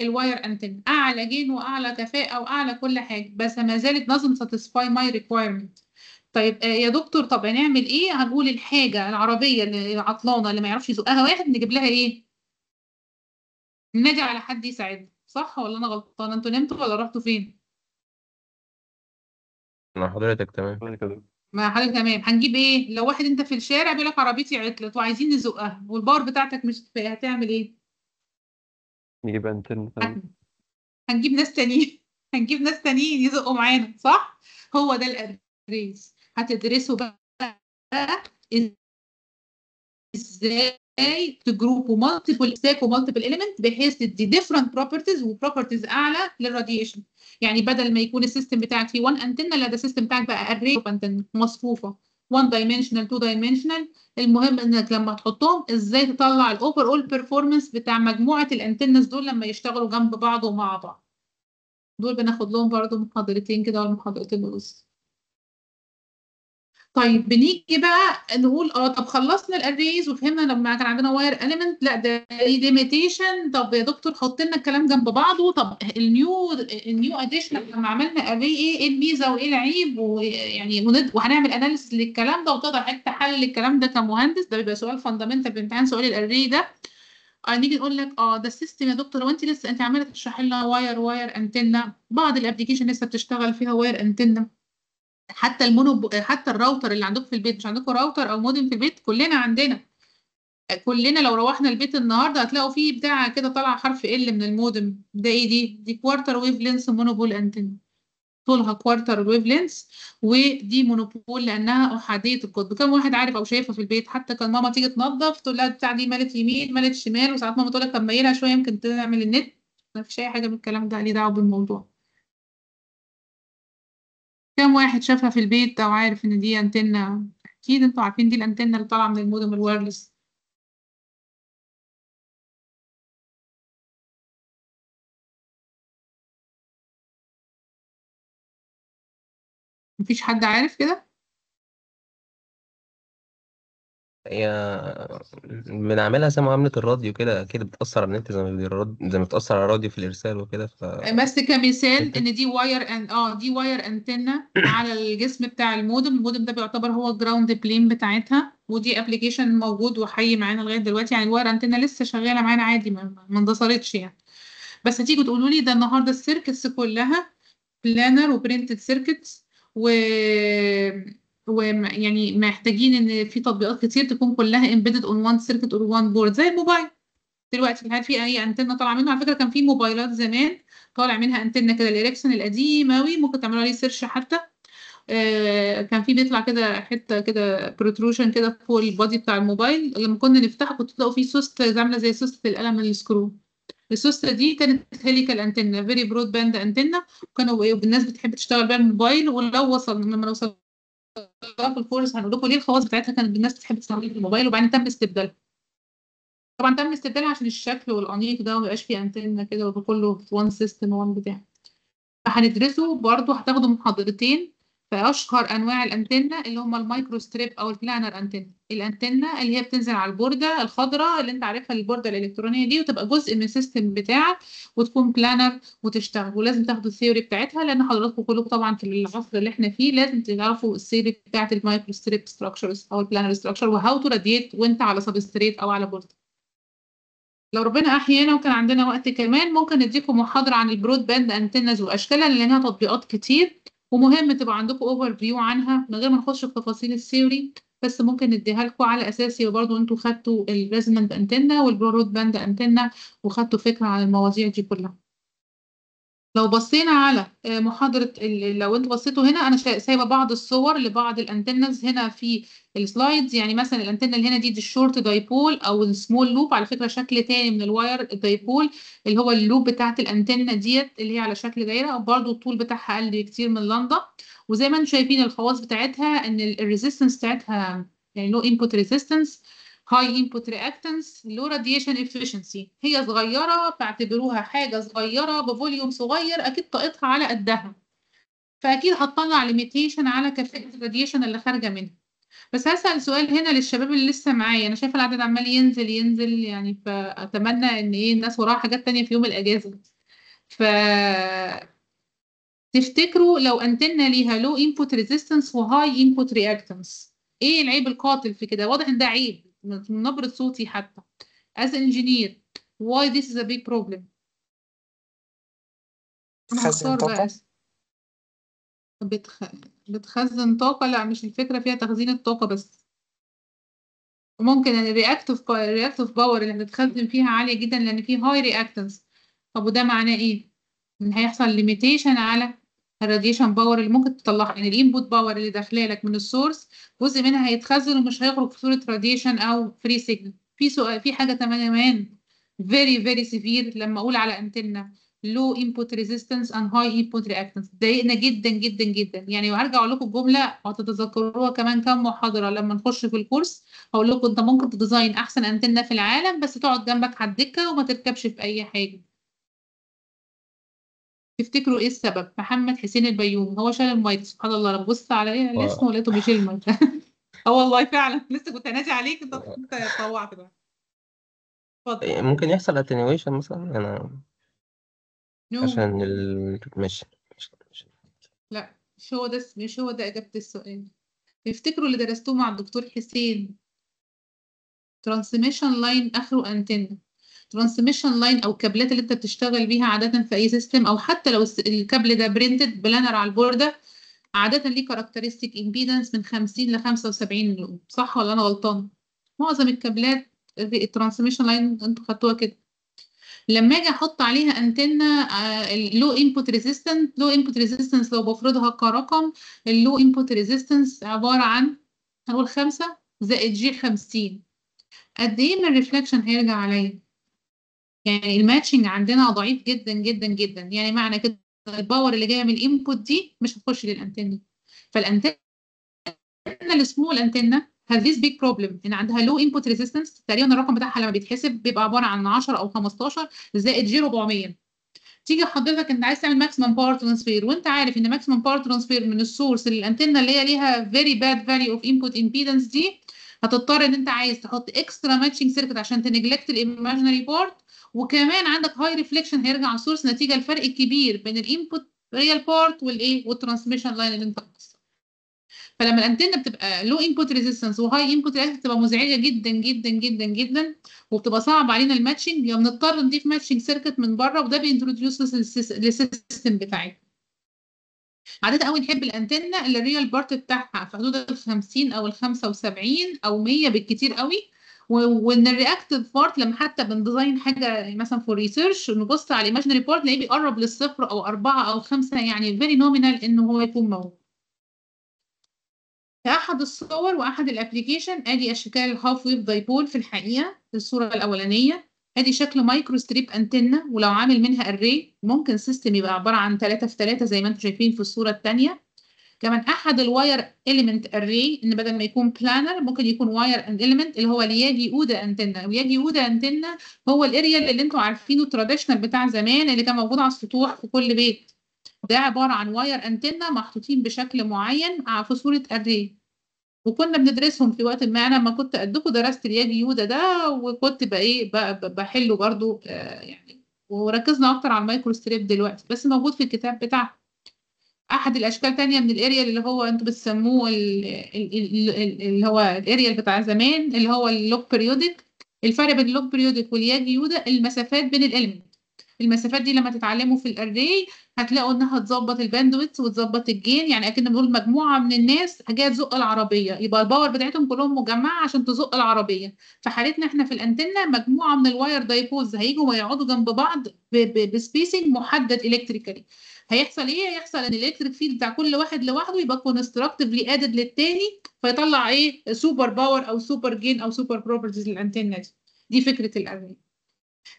ال wire antenna أعلى gain وأعلى كفاءة وأعلى كل حاجة بس ما زالت doesn't satisfy my requirement. طيب آه، يا دكتور طب هنعمل إيه؟ هنقول الحاجة العربية اللي عطلانه اللي ما يعرفش يزقها واحد نجيب لها إيه؟ ننادي على حد يساعدنا صح ولا أنا غلطانه أنتوا نمتوا ولا رحتوا فين؟ مع حضرتك تمام. ما حضرتك. تمام. هنجيب إيه؟ لو واحد أنت في الشارع بيقول لك عربيتي عطلت وعايزين نزقها وال power بتاعتك مش كفايه هتعمل إيه؟ نجيب انتن هنجيب ناس تانيين هنجيب ناس تانيين يزقوا معانا صح؟ هو ده ال arrays هتدرسوا بقى إزاي ت group وا multiple stack و multiple element بحيث تدي different properties و properties أعلى لل radiation يعني بدل ما يكون ال system بتاعك فيه 1 انتنه لا ده ال system بتاعك بقى array of antenna مصفوفة. 1 dimensional 2 dimensional المهم إنك لما تحطهم إزاي تطلع ال over all performance بتاع مجموعة ال antennas دول لما يشتغلوا جنب بعض ومع بعض. دول بناخد لهم برضو محاضرتين كده ولا محاضرتين ونص. طيب بنيجي بقى نقول آه طب خلصنا ال arrays وفهمنا لما كان عندنا wire element لا ده limitation طب يا دكتور حط لنا الكلام جنب بعضه. طب ال new ال new addition لما عملنا array إيه الميزه وايه العيب ويعني وهنعمل analysis للكلام ده وتقدر تحلل الكلام ده كمهندس. ده بيبقى سؤال fundamental في امتحان سؤال ال array ده. آه، نيجي نقول لك آه ده ال system يا دكتور لو انت لسه انت عمالة تشرحي لنا wire wire antenna بعض ال application لسه بتشتغل فيها wire antenna حتى ال mono حتى الراوتر اللي عندكم في البيت مش عندكم راوتر أو مودم في البيت؟ كلنا عندنا. كلنا لو روحنا البيت النهارده هتلاقوا فيه بتاع كده طالع حرف L من ال من المودم ده إيه؟ دي دي quarter wave length monopole antenna طولها quarter wave length ودي monopole لأنها أحادية القطب. كم واحد عارف أو شايفها في البيت؟ حتى كان ماما تيجي تنظف تقول لها بتاع دي مالت يمين مالت شمال وساعات ماما تقول لك طب ميلها شوية يمكن تعمل النت. ما فيش أي حاجة من الكلام ده ليه دعوة بالموضوع. كم واحد شافها في البيت أو عارف إن دي أنتنة؟ أكيد أنتوا عارفين دي الأنتنة اللي طالعة من المودم الوايرلس. مفيش حد عارف كده؟ هي بنعملها زي معاملة الراديو كده أكيد بتأثر على النت زي ما الراد- زي ما بتأثر على الراديو في الإرسال وكده ف بس كمثال إن دي wire an آه دي wire antenna على الجسم بتاع ال modem ال modem ده بيعتبر هو ال ground plane بتاعتها ودي application موجود وحي معانا لغاية دلوقتي يعني ال wire antenna لسه شغالة معانا عادي ما ما اندثرتش يعني. بس هتيجوا تقولوا لي ده النهارده ال circuits كلها planar و printed circuits و ويعني محتاجين إن في تطبيقات كتير تكون كلها embedded on one circuit or one board زي الموبايل. دلوقتي هل في أي انتنه طالعة منه على فكرة كان في موبايلات زمان طالع منها انتنه كده الاريكسون القديم أوي ممكن تعملوا عليه search حتى. آه، كان في بيطلع كده حتة كده protrusion كده فوق ال body بتاع الموبايل. لما كنا نفتحه كنت تلاقوا فيه سوسته عامله زي سوسته القلم ال screw. السوسته دي كانت helical antenna very broad band antenna وكانوا الناس بتحب تشتغل بيها الموبايل ولو وصل لما نوصل لها في ال course هنقول لكم ليه؟ الخواص بتاعتها كانت الناس بتحب تستخدمها في الموبايل وبعدين تم استبدالها. طبعا تم استبدالها عشان الشكل واليونيك ده وميبقاش فيه انتنا كده ويبقى كله في one system وان بتاع. فهندرسه برضه هتاخدوا محاضرتين في اشهر أنواع الأنتنة اللي هم ال microstrip أو ال planar antenna ال antenna اللي هي بتنزل على ال board ة الخضراء اللي أنت عارفها ال board ة الإلكترونية دي وتبقى جزء من ال system بتاعك وتكون planar وتشتغل. ولازم تاخدوا ال theory بتاعتها لأن حضراتكم كلكم طبعا في العصر اللي إحنا فيه لازم تعرفوا ال theory بتاعت ال microstrip structures أو ال planar structure و how to radiate وأنت على substrate أو على board ة لو ربنا أحيانا وكان عندنا وقت كمان ممكن نديكم محاضرة عن ال broadband antennas وأشكالها لأنها تطبيقات كتير. ومهم تبقى عندكم overview عنها من غير ما نخش في تفاصيل ال theory بس ممكن نديها لكم على أساس يبقى برضه أنتوا خدتوا ال resonant antenna وال broadband antenna وخدتوا فكرة عن المواضيع دي كلها. لو بصينا على آه، محاضرة لو أنتوا بصيتوا هنا أنا سايبة بعض الصور لبعض ال antennas هنا في ال slides يعني مثلا الانتنة اللي هنا دي دي ال short dipole أو ال small loop على فكرة شكل تاني من الواير الدايبول اللي هو اللوب بتاعت الانتنة ديت اللي هي على شكل دايرة. برضو الطول بتاعها أقل بكتير من اللندا وزي ما أنتم شايفين الخواص بتاعتها إن ال resistance بتاعتها يعني low input resistance high input reactance low radiation efficiency هي صغيرة بعتبروها حاجة صغيرة ب volume صغير أكيد طاقتها على قدها. فأكيد هتطلع limitation على كفاءه ال radiation اللي خارجة منها. بس هسأل سؤال هنا للشباب اللي لسه معايا. أنا شايفة العدد عمال ينزل ينزل يعني فأتمنى إن إيه الناس وراها حاجات تانية في يوم الأجازة. ف تفتكروا لو انتنا ليها low input resistance و high input reactance إيه العيب القاتل في كده؟ واضح إن ده عيب. من نبرة صوتي حتى. As an engineer why this is a big problem? أنا تخزن هختار بقى طاقة. بتخ... بتخزن طاقة؟ لا مش الفكرة فيها تخزين الطاقة بس. ممكن ال reactive ال reactive power اللي هتتخزن فيها عالية جدا لأن فيه high reactance طب وده معناه إيه؟ إن هيحصل limitation على ال radiation power اللي ممكن تطلعها يعني ال input power اللي داخلة لك من ال source جزء منها هيتخزن ومش هيخرج في صورة radiation أو free signal في سؤال في حاجة كمان. Very very severe. لما أقول على antenna low input resistance and high input reactance. ضايقنا جدا جدا جدا. يعني وهرجع أقول لكم الجملة وهتتذكروها كمان كام محاضرة. لما نخش في ال course هقول لكم أنت ممكن ت design أحسن انتنه في العالم بس تقعد جنبك على الدكة وما تركبش في أي حاجة. تفتكروا إيه السبب؟ محمد حسين البيومي هو شال المايك سبحان الله أنا ببص على إيه الاسم ولقيته بيشيل المايك. آه والله فعلا لسه كنت انادي عليك. انت انت طوعت بقى. اتفضل. ممكن يحصل attenuation مثلا؟ أنا no عشان ال... ماشي. لا مش هو ده مش هو ده إجابة السؤال. افتكروا اللي درستوه مع الدكتور حسين؟ transmission line آخره antenna transmission line أو الكابلات اللي أنت بتشتغل بيها عادة في أي system أو حتى لو الكابل ده printed planar على ال board ة عادة ليه characteristic impedance من 50 ل 75 أوم صح ولا أنا غلطان؟ معظم الكابلات ال transmission line أنتوا خدتوها كده. لما أجي أحط عليها antenna ال low input resistance low input resistance لو بفرضها كرقم ال low input resistance عبارة عن هنقول خمسة زائد j خمسين. قد إيه من ال reflection هيرجع عليا؟ يعني ال matching عندنا ضعيف جدا جدا جدا. يعني معنى كده ال power اللي جاية من ال input دي مش هتخش للانتنه فال antenna ال small antenna have this big problem. إن عندها low input resistance تقريبا الرقم بتاعها لما بيتحسب بيبقى عبارة عن 10 أو 15 زائد j 400 تيجي حضرتك أنت عايز تعمل maximum power transfer وأنت عارف إن maximum power transfer من ال source لل antenna اللي هي ليها very bad value of input impedance دي هتضطر إن أنت عايز تحط extra matching circuit عشان ت neglect ال imaginary part وكمان عندك high reflection هيرجع على ال source نتيجة الفرق الكبير بين ال input real part والايه وال transmission line اللي انت بتوصله. فلما الانتنه بتبقى low input resistance و high input resistance بتبقى مزعجة جدا جدا جدا جدا وبتبقى صعب علينا ال matching يا بنضطر نضيف matching circuit من بره وده بي introduce لل system بتاعي عادة قوي نحب الانتنه اللي ال real part بتاعها في حدود ال 50 أو ال 75 أو 100 بالكتير قوي وإن ال reactive part لما حتى بن design حاجة مثلا في ال research نبص على ال imaginary part نلاقيه بيقرب للصفر أو أربعة أو خمسة يعني very nominal إنه هو يكون موجود. أحد الصور وأحد ال application آدي اشكال ال half wave dipole في الحقيقة الصورة الأولانية. آدي شكل microstrip antenna ولو عامل منها array ممكن system يبقى عبارة عن 3 في 3 زي ما أنتم شايفين في الصورة الثانية كمان أحد ال wire element array إن بدل ما يكون planar ممكن يكون wire and element اللي هو ال Yagi-Uda antenna. و Yagi-Uda antenna هو الاريال اللي أنتم عارفينه traditional بتاع زمان اللي كان موجود على السطوح في كل بيت. ده عبارة عن wire antenna محطوطين بشكل معين في صورة array وكنا بندرسهم في وقت ما. أنا لما كنت قدكم درست ال Yagi-Uda ده وكنت بقى إيه بحله برضو آه يعني. وركزنا أكتر على ال microstrip دلوقتي. بس موجود في الكتاب بتاعهم. أحد الأشكال تانية من الاريال اللي هو أنتوا بتسموه اللي هو الاريال بتاع زمان اللي هو ال log periodic الفرق بين ال log periodic وال Yagi-Uda المسافات بين ال element المسافات دي لما تتعلموا في ال array هتلاقوا إنها تظبط ال bandwidth وتظبط ال gain يعني أكن بنقول مجموعة من الناس جاية تزق العربية. يبقى ال power بتاعتهم كلهم مجمعة عشان تزق العربية. في حالتنا إحنا في الانتنه مجموعة من ال wire dipoles هيجوا ويقعدوا جنب بعض ب spacing محدد electrically هيحصل إيه؟ هيحصل ان ال electric field بتاع كل واحد لوحده يبقى constructively added للتاني فيطلع إيه؟ super power أو super gain أو super properties لل antenna دي. دي فكرة ال array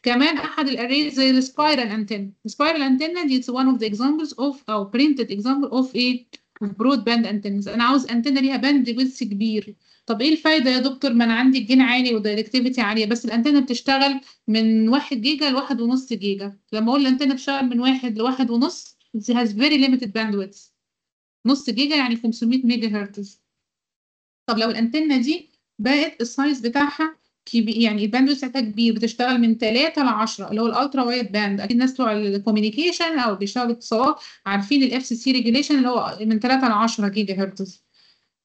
كمان أحد ال arrays زي ال spiral antenna ال spiral antenna دي one of the examples of أو printed example of إيه broad band antennas. أنا عاوز انتنه ليها bandwidth كبير. طب إيه الفايدة يا دكتور؟ ما أنا عندي ال gain عالي و directivity عالية بس الانتنه بتشتغل من واحد جيجا لواحد ونص جيجا. لما أقول الانتنه بتشتغل من واحد لواحد ونص it has very limited bandwidth. نص جيجا يعني 500 mega hertz طب لو الأنتنة دي بقت ال size بتاعها كبير يعني ال bandwidth بتاعتها كبير بتشتغل من 3 ل 10 اللي هو ال ultra wide band أكيد الناس بتوع ال communication أو بيشتغلوا اتصالات عارفين ال FCC regulation اللي هو من 3 ل 10 giga hertz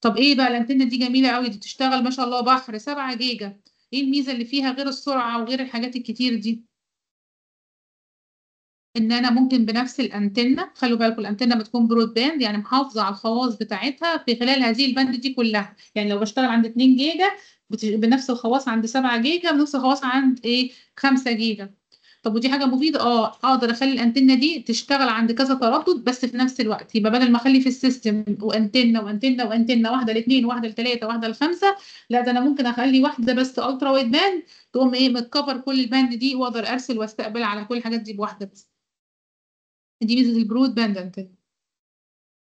طب إيه بقى الأنتنة دي جميلة قوي دي بتشتغل ما شاء الله بحر 7 جيجا. إيه الميزة اللي فيها غير السرعة وغير الحاجات الكتير دي؟ إن أنا ممكن بنفس الأنتنة خلوا بالكم الأنتنة بتكون broad band يعني محافظة على الخواص بتاعتها في خلال هذه ال band دي كلها. يعني لو بشتغل عند 2 جيجا بنفس الخواص عند 7 جيجا بنفس الخواص عند إيه؟ 5 جيجا. طب ودي حاجة مفيدة؟ آه أقدر أخلي الأنتنة دي تشتغل عند كذا تردد بس في نفس الوقت. يبقى بدل ما أخلي في السيستم وأنتنة وأنتنة وأنتنة واحدة لاثنين واحدة لثلاثه واحدة لخمسة لا ده أنا ممكن أخلي واحدة بس ultra wide band تقوم إيه متكفر كل ال band دي وأقدر أرسل واستقبل على كل الحاجات دي بواحدة بس. دي ميزة ال broad band antenna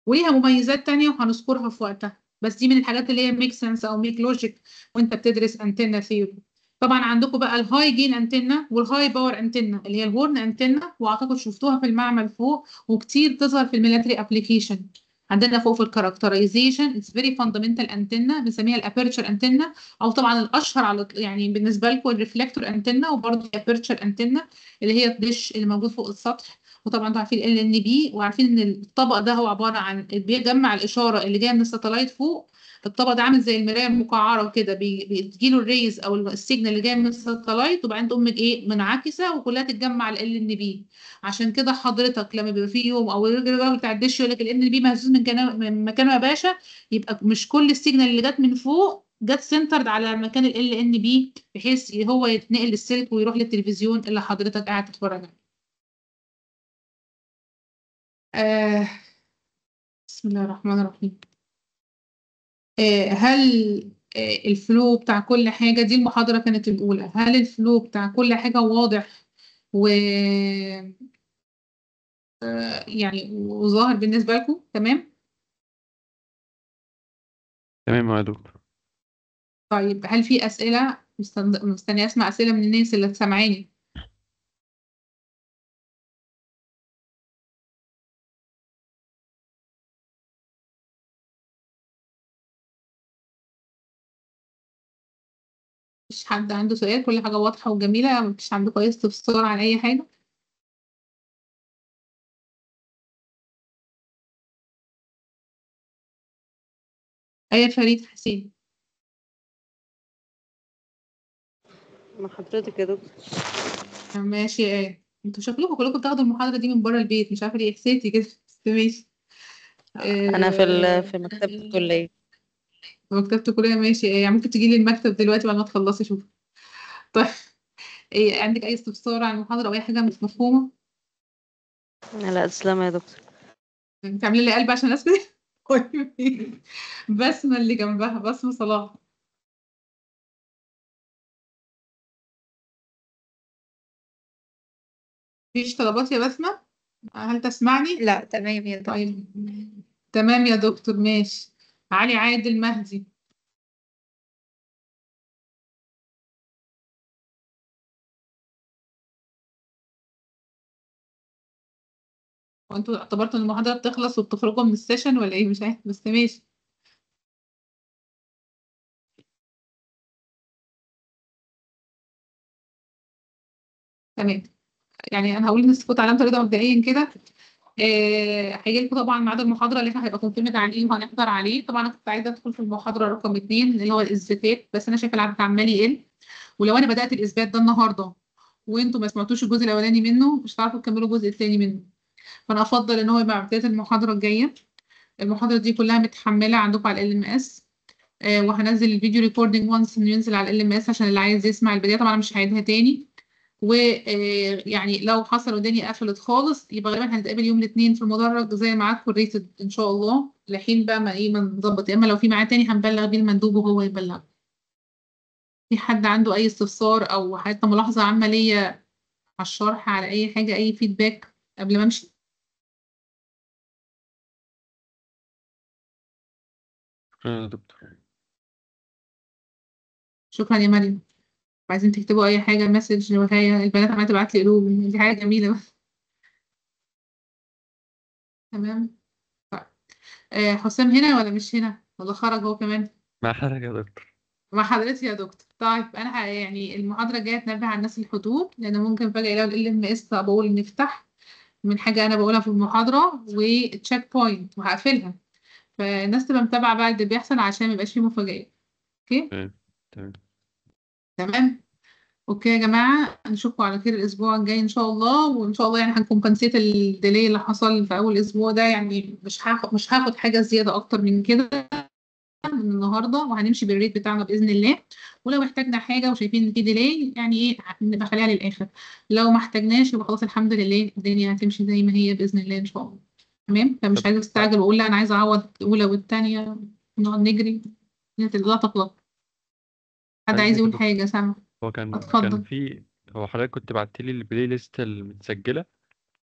وليها مميزات تانية وهنذكرها في وقتها. بس دي من الحاجات اللي هي make sense أو make logic وأنت بتدرس antenna theory طبعا عندكم بقى ال high gain antenna وال high power antenna اللي هي ال horn antenna وأعتقد شفتوها في المعمل فوق وكتير تظهر في ال military application عندنا فوق في ال characterization it's very fundamental antenna بنسميها ال aperture antenna أو طبعا الأشهر على يعني بالنسبة لكم ال reflector antenna وبرده ال aperture antenna اللي هي الدش اللي موجود فوق السطح. وطبعا أنتوا عارفين ال LNB وعارفين إن الطبق ده هو عبارة عن بيجمع الإشارة اللي جاية من ال satellite فوق. الطبق ده عامل زي المراية المقعرة كده بتجيله ال rays أو ال signal اللي جاي من ال satellite وبعدين تقوم إيه منعكسة وكلها تتجمع ال LNB. عشان كده حضرتك لما بيبقى في يوم أو الراجل بتاع الدش يقول لك ال LNB مهزوز من من مكانه يا باشا يبقى مش كل ال signal اللي جت من فوق جت centered على مكان ال LNB بحيث هو يتنقل السلك ويروح للتلفزيون اللي حضرتك قاعد تتفرج عليه. آه بسم الله الرحمن الرحيم. آه هل آه الفلو بتاع كل حاجة دي المحاضرة كانت الأولى. هل الفلو بتاع كل حاجة واضح و آه يعني وظاهر بالنسبة لكم؟ تمام؟ تمام يا دكتور. طيب هل في أسئلة؟ مستنية أسمع أسئلة من الناس اللي سامعاني. مفيش حد عنده سؤال كل حاجة واضحة وجميلة مفيش عندكم أي استفسار عن أي حاجة. أي فريد حسين. مع حضرتك يا دكتور. ماشي يا آية. أنتوا شكلكم كلكم بتاخدوا المحاضرة دي من بره البيت مش عارفة ليه إحساسي كده بس ماشي. أنا في ال... في مكتبة الكلية. مكتبة الكلية ماشي. يعني ممكن تجيلي المكتب دلوقتي بعد ما تخلصي شوف. طيب. إيه عندك أي استفسار عن المحاضرة أو أي حاجة مش مفهومة؟ لا تسلم يا دكتور. تعملي لي قلب عشان أسكت بسمة اللي جنبها بسمة صلاح. مفيش طلبات يا بسمة؟ هل تسمعني؟ لا تمام يا دكتور. طيب. تمام يا دكتور ماشي. علي عادل مهدي وانتوا اعتبرتوا إن المحاضرة بتخلص وبتخرجوا من السيشن ولا إيه؟ مش عارف بس ماشي. تمام. يعني أنا هقول نسكت علامة الرضا مبدئيا كده. آه، هيجي لكم طبعا ميعاد المحاضرة اللي إحنا هيبقى confirmed عليه وهنحضر عليه. طبعا أنا كنت عايزة أدخل في المحاضرة رقم اتنين اللي هو الإثباتات بس أنا شايفة العدد عمال يقل. ولو أنا بدأت الإثبات ده النهارده وأنتوا ما سمعتوش الجزء الأولاني منه مش هتعرفوا تكملوا الجزء الثاني منه. فأنا أفضل إن هو يبقى بداية المحاضرة الجاية. المحاضرة دي كلها متحملة عندكم على ال LMS. وهنزل الفيديو recording once إنه ينزل على ال LMS عشان اللي عايز يسمع البداية. طبعا أنا مش هعيدها تاني. ويعني لو حصل وداني قفلت خالص يبقى غالبا هنتقابل يوم الاثنين في المدرج زي ميعادكم الريتد إن شاء الله. لحين بقى ما إيه ما نظبط. يا إما لو في ميعاد تاني هنبلغ بيه المندوب وهو يبلغ. في حد عنده أي استفسار أو حتى ملاحظة عامة ليا على الشرح على أي حاجة أي فيدباك قبل ما أمشي؟ شكرا يا دكتور. شكرا يا مريم. عايزين تكتبوا أي حاجة message وهي البنات عمالة تبعت لي قلوب دي حاجة جميلة تمام؟ طيب. آه، حسام هنا ولا مش هنا؟ ولا خرج هو كمان؟ مع حضرتك يا دكتور. مع حضرتك يا دكتور. طيب أنا ه- يعني المحاضرة الجاية تنبه على الناس الحدود لأن ممكن فجأة يلاقوا ال LMS بقول نفتح من حاجة أنا بقولها في المحاضرة و check point وهقفلها. فالناس تبقى متابعة بقى اللي بيحصل عشان ما يبقاش فيه مفاجآت. okay؟ تمام تمام. تمام؟ okay يا جماعة نشوفكم على خير الأسبوع الجاي إن شاء الله وإن شاء الله يعني هن compensate ال delay اللي حصل في أول أسبوع ده يعني مش هاخد مش هاخد حاجة زيادة أكتر من كده من النهارده وهنمشي بال rate بتاعنا بإذن الله. ولو احتاجنا حاجة وشايفين إن في delay يعني إيه نبقى خليها للآخر. لو ما احتاجناش يبقى خلاص الحمد لله الدنيا هتمشي زي ما هي بإذن الله إن شاء الله. تمام؟ فمش عايزة أستعجل وأقول لا أنا عايزة أعوض الاولى والثانيه نقعد نجري لا تغلط. حد عايز يقول حاجة سامع. هو كان كان اتفضل في هو حضرتك كنت بعت لي ال playlist المتسجلة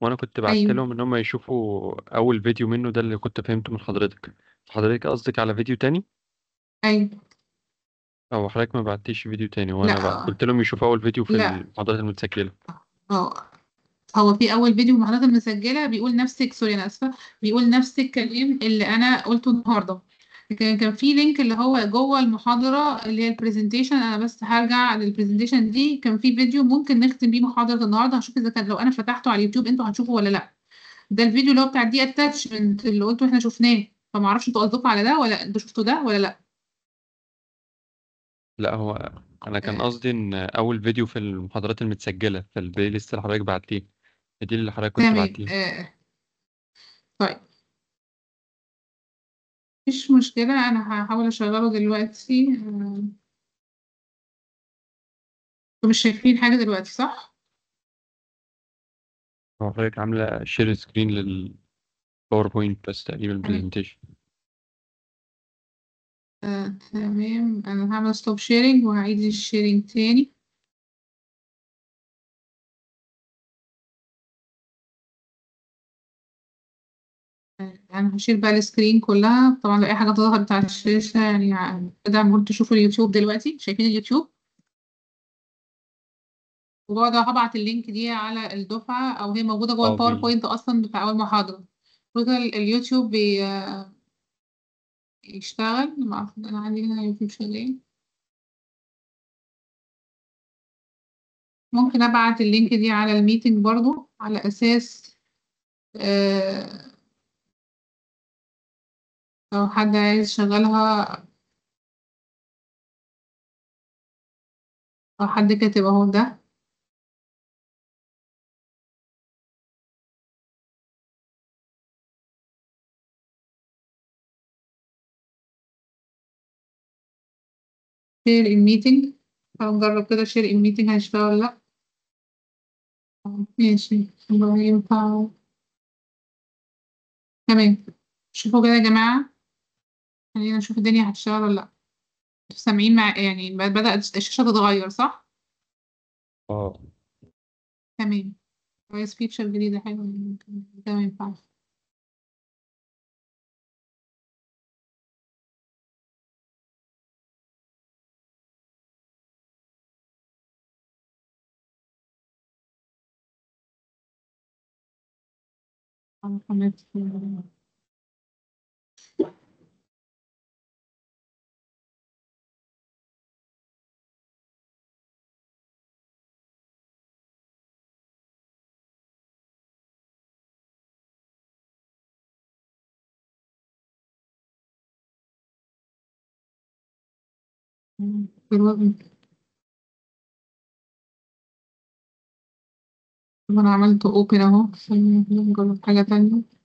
وأنا كنت بعت أيوه. لهم إن هم يشوفوا أول فيديو منه ده اللي كنت فهمته من حضرتك. حضرتك قصدك على فيديو تاني؟ أيوه. أو حضرتك ما بعتيش فيديو تاني وأنا بعت لا قلت لهم يشوفوا أول فيديو في لا. المحاضرات المتسجلة. آه. هو في أول فيديو من المحاضرات المسجله بيقول نفس sorry أنا آسفة. بيقول نفس الكلام اللي أنا قلته النهارده. كان كان في link اللي هو جوه المحاضرة اللي هي ال presentation أنا بس هرجع لل presentation دي. كان في فيديو ممكن نختم بيه محاضرة النهارده. هشوف إذا كان لو أنا فتحته على اليوتيوب أنتوا هتشوفوا ولا لأ. ده الفيديو اللي هو بتاع ال detachment اللي قلتوا إحنا شفناه. فما أعرفش أنتوا قصدكم على ده ولا أنتوا شفتوا ده ولا لأ. لأ هو أنا كان قصدي إن أول فيديو في المحاضرات المتسجلة في ال playlist اللي حضرتك بعتيه. دي اللي حضرتك كنت تمام. بعتيه. آه. طيب. مفيش مشكلة أنا هحاول أشغله دلوقتي. آه. أنتوا مش شايفين حاجة دلوقتي صح؟ هو حضرتك عاملة share screen لل PowerPoint بس تقريبا ال presentation آه، تمام. أنا هعمل stop sharing وهعيد ال sharing تاني. أنا هشيل بقى ال screen كلها. طبعا لو أي حاجة ظهرت على الشاشة يعني ع- كده المفروض تشوفوا اليوتيوب دلوقتي. شايفين اليوتيوب؟ وبقعد هبعت ال link دي على الدفعة أو هي موجودة جوه ال PowerPoint أصلا بتاع أول محاضرة. كده ال- اليوتيوب بي- يشتغل. ما أنا عندي هنا يوتيوب شغال ممكن أبعت ال link دي على ال meeting برضو على أساس آه، لو حد عايز يشغلها أو حد كاتب أهو ده. share ال meeting هنجرب كده share ال meeting هيشتغل ولا لأ؟ ماشي. ينفع. تمام. شوفوا كده يا جماعة. خلينا نشوف الدنيا هتشتغل ولا لأ. أنتوا سامعين مع يعني ب- بدأت الشاشة تتغير صح؟ آه. تمام. كويس feature جديدة حلوة. ممكن ده أنا عملت open أهو. خلينا نجرب حاجة تانية.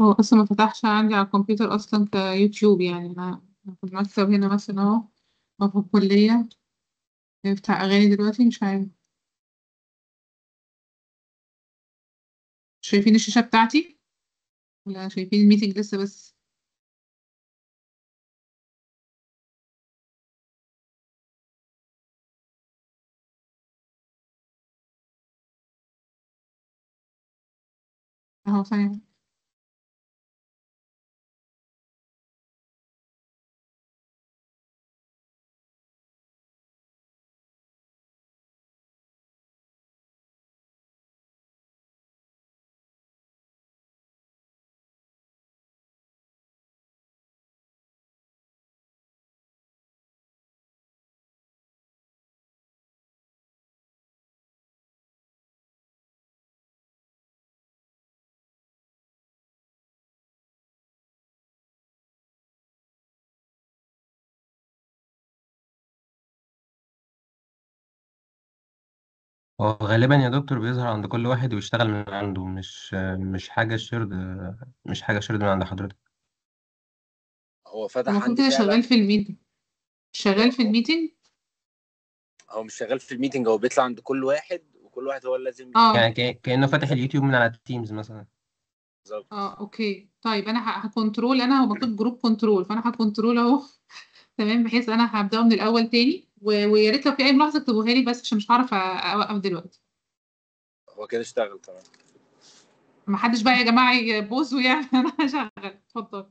هو أصلا ما فتحش عندي على الكمبيوتر أصلا كيوتيوب يعني. أنا في المكتب هنا مثلا أهو في الكلية. بفتح أغاني دلوقتي مش عارف. شايفين الشاشة بتاعتي؟ ولا شايفين ال meeting لسه بس. أهو ثانية. هو غالبا يا دكتور بيظهر عند كل واحد ويشتغل من عنده مش مش حاجة shared مش حاجة shared من عند حضرتك. هو فتح المفروض عندي كده فعلا. شغال في ال meeting. شغال في ال meeting؟ هو مش شغال في ال meeting هو بيطلع عند كل واحد وكل واحد هو اللي لازم آه. يعني كأ- كأنه فاتح اليوتيوب من على ال Teams مثلا. بالظبط. آه okay. طيب أنا ه control أنا هو مكتوب group control فأنا ه control أهو. تمام بحيث أنا هبدأه من الأول تاني. ويا ريت لو في أي ملاحظة اكتبوها لي بس عشان مش هعرف أوقف دلوقتي. هو كده اشتغل تمام ما حدش بقى يا جماعة يبوظ ويعمل أنا هشغل. اتفضل.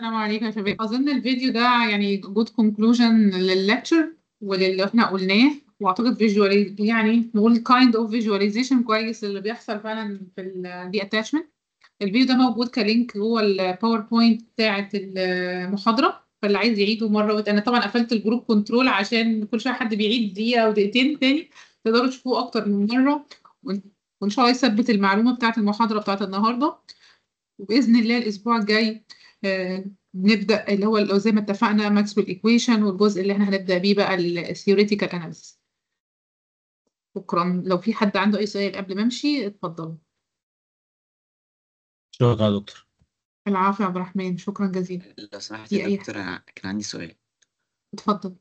السلام عليكم يا شباب. أظن الفيديو ده يعني good كونكلوجن للليكتشر وللي إحنا قلناه وأعتقد visually يعني نقول kind of visualization كويس اللي بيحصل فعلا في ال detachment الفيديو ده موجود ك link جوه ال PowerPoint بتاعة المحاضرة فاللي عايز يعيده مرة وت... أنا طبعا قفلت ال group control عشان كل شوية حد بيعيد دقيقة أو دقيقتين تاني تقدروا تشوفوه أكتر من once وإن شاء الله يثبت المعلومة بتاعة المحاضرة بتاعة النهاردة. وبإذن الله الأسبوع الجاي نبدأ اللي هو اللي زي ما اتفقنا Maxwell equation والجزء اللي إحنا هنبدأ بيه بقى ال theoretical analysis شكرا. لو في حد عنده أي سؤال قبل ما أمشي اتفضلوا. شكرا يا دكتور. العافية يا عبد الرحمن. شكرا جزيلا. لو سمحت يا دكتور أنا كان عندي سؤال. اتفضل.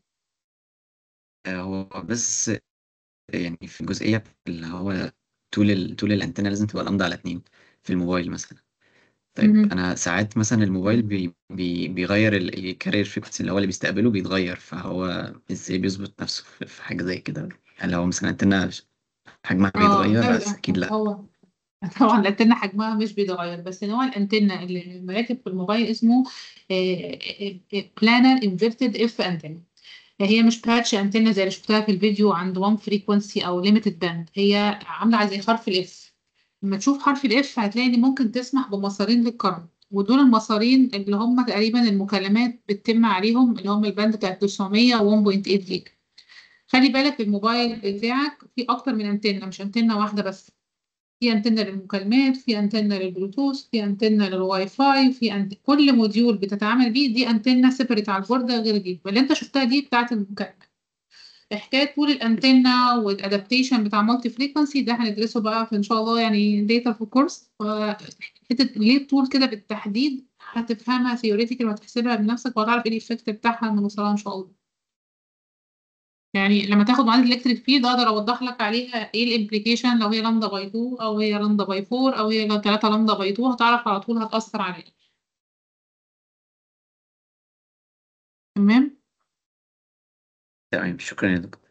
آه، هو بس يعني في الجزئية اللي هو طول ال... طول الأنتنة لازم تبقى الأمضة على اتنين في الموبايل مثلا. طيب مهم. أنا ساعات مثلا الموبايل بي... بي... بيغير ال carrier frequency اللي هو اللي بيستقبله بيتغير فهو إزاي بيظبط نفسه في في حاجة زي كده؟ هل هو مثلا أنتنة حجمها آه بيتغير؟ لا بس لأ. هو طبعا الانتنة حجمها مش بيتغير بس نوع الانتنة اللي راكب في الموبايل اسمه planar inverted F antenna هي مش patch antenna زي اللي شفتها في الفيديو عند one frequency أو limited band هي عاملة زي حرف ال F لما تشوف حرف ال F هتلاقي ان ممكن تسمح بمسارين لل current ودول المسارين اللي هم تقريبا المكالمات بتتم عليهم اللي هم ال band بتاع 900 و 1.8 جيجا. خلي بالك الموبايل بتاعك فيه أكتر من انتنة مش انتنة واحدة بس. في انتنة للمكالمات في antenna لل Bluetooth في antenna لل Wi-Fi في ant... كل module بتتعامل بيه دي antenna separate على ال board غير دي. واللي انت شفتها دي بتاعت المكالمة. حكاية طول ال antenna وال adaptation بتاع multi frequency ده هندرسه بقى في إن شاء الله يعني later في ال course حتة ليه الطول كده بالتحديد هتفهمها theoretical وهتحسبها بنفسك وهتعرف إيه ال effect بتاعها لما نوصلها إن شاء الله. يعني لما تاخد معادلة electric field أقدر أوضح لك عليها إيه ال implication لو هي lambda by 2 أو هي lambda by 4 أو هي 3 lambda by 2 هتعرف على طول هتأثر على إيه. تمام؟ تمام شكرا يا دكتور.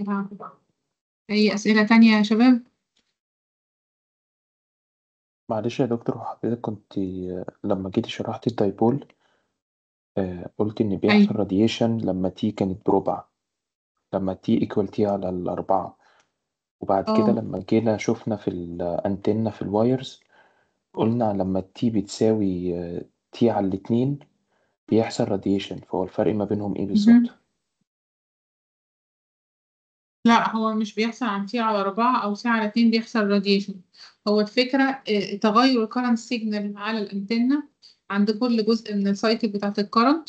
العفو. أي أسئلة تانية يا شباب؟ معلش يا دكتور وحضرتك كنت لما جيتي شرحتي ال dipole آه، قلت إن بيحصل radiation لما t كانت بربع لما t equal T على الأربعة. وبعد كده آه. لما جينا شفنا في الأنتنة في ال wires قلنا لما ال t بتساوي T على الاتنين بيحصل radiation فهو الفرق ما بينهم إيه مهم. لا هو مش بيحصل عند T على أربعة أو T على اتنين بيحصل radiation هو الفكرة آه، تغير ال current signal على الأنتنة عند كل جزء من ال cycle بتاعة ال current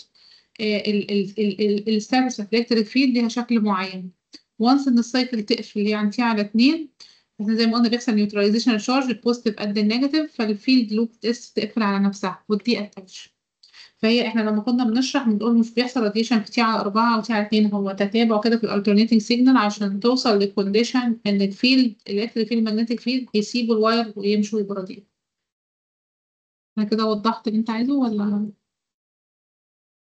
ال status electric field ليها شكل معين. once إن ال cycle تقفل عند T على اتنين إحنا زي ما قلنا بيحصل neutralization charge ال positive قد ال negative فال field loop تقفل على نفسها و detach فهي إحنا لما كنا بنشرح بنقول مش بيحصل radiation في T على أربعة أو T على اتنين هو تتابع كده في ال alternating signal عشان توصل ل condition إن ال field ال electric field magnetic field هيسيبوا ال wire ويمشوا يبقوا radiate أنا كده وضحت اللي أنت عايزه ولا؟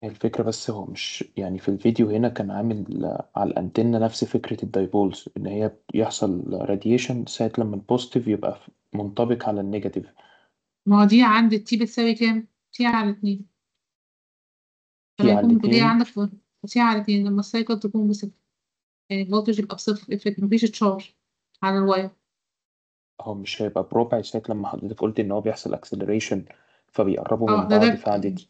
الفكرة بس هو مش يعني في الفيديو هنا كان عامل على الأنتنة نفس فكرة ال dipoles إن هي بيحصل radiation ساعة لما ال positive يبقى منطبق على ال negative ما هو دي عند ال T بتساوي كام؟ T على اتنين. على يكون الاتنين. عندك T على اتنين لما ال cycle تكون بصفر يعني ال voltage يبقى بصفر افرض مفيش charge على ال wire. هو مش هيبقى بربع ساعة لما حضرتك قلت إن هو بيحصل acceleration فبيقربوا آه من بعض ده فعدت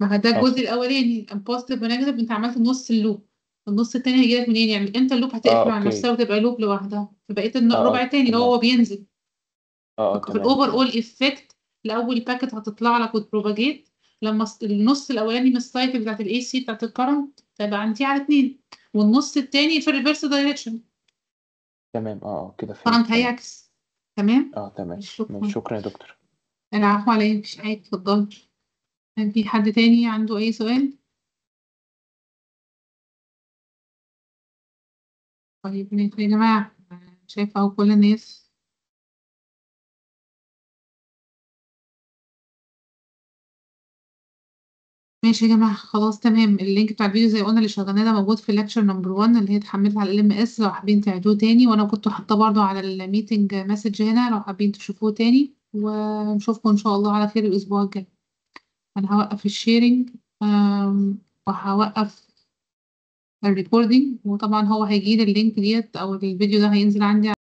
ما هو ده آه. الجزء الأولاني positive و negative أنت عملت نص ال loop النص التاني هيجيلك منين؟ يعني إمتى ال loop هتقفل على okay. نفسها وتبقى loop لوحدها. آه الربع آه التاني اللي هو بينزل. آه في تمام. اول effect لأول packet هتطلع لك وت propagate لما النص الأولاني من ال cycle بتاعت ال AC بتاعت ال current تبقى عندي على اتنين والنص التاني في ال reverse direction تمام. آه آه كده فهمت. كرنت تمام. هيعكس. تمام؟ آه تمام. شكرا. شكرا يا دكتور. العفو عليك. مفيش حاجة اتفضل. هل في حد تاني عنده أي سؤال؟ طيب يا جماعة. شايفة كل الناس. ماشي يا جماعة خلاص تمام. ال link بتاع الفيديو زي ما قلنا اللي شغلناه ده موجود في ال lecture number 1 اللي هي اتحملها على ال LMS لو حابين تعيدوه تاني وأنا كنت حاطاه برضو على ال meeting message هنا. لو حابين تشوفوه تاني ونشوفكم إن شاء الله على خير الأسبوع الجاي. أنا هوقف ال sharing وهوقف ال recording وطبعا هو هيجيلي ال link ديت أو الفيديو ده هينزل عندي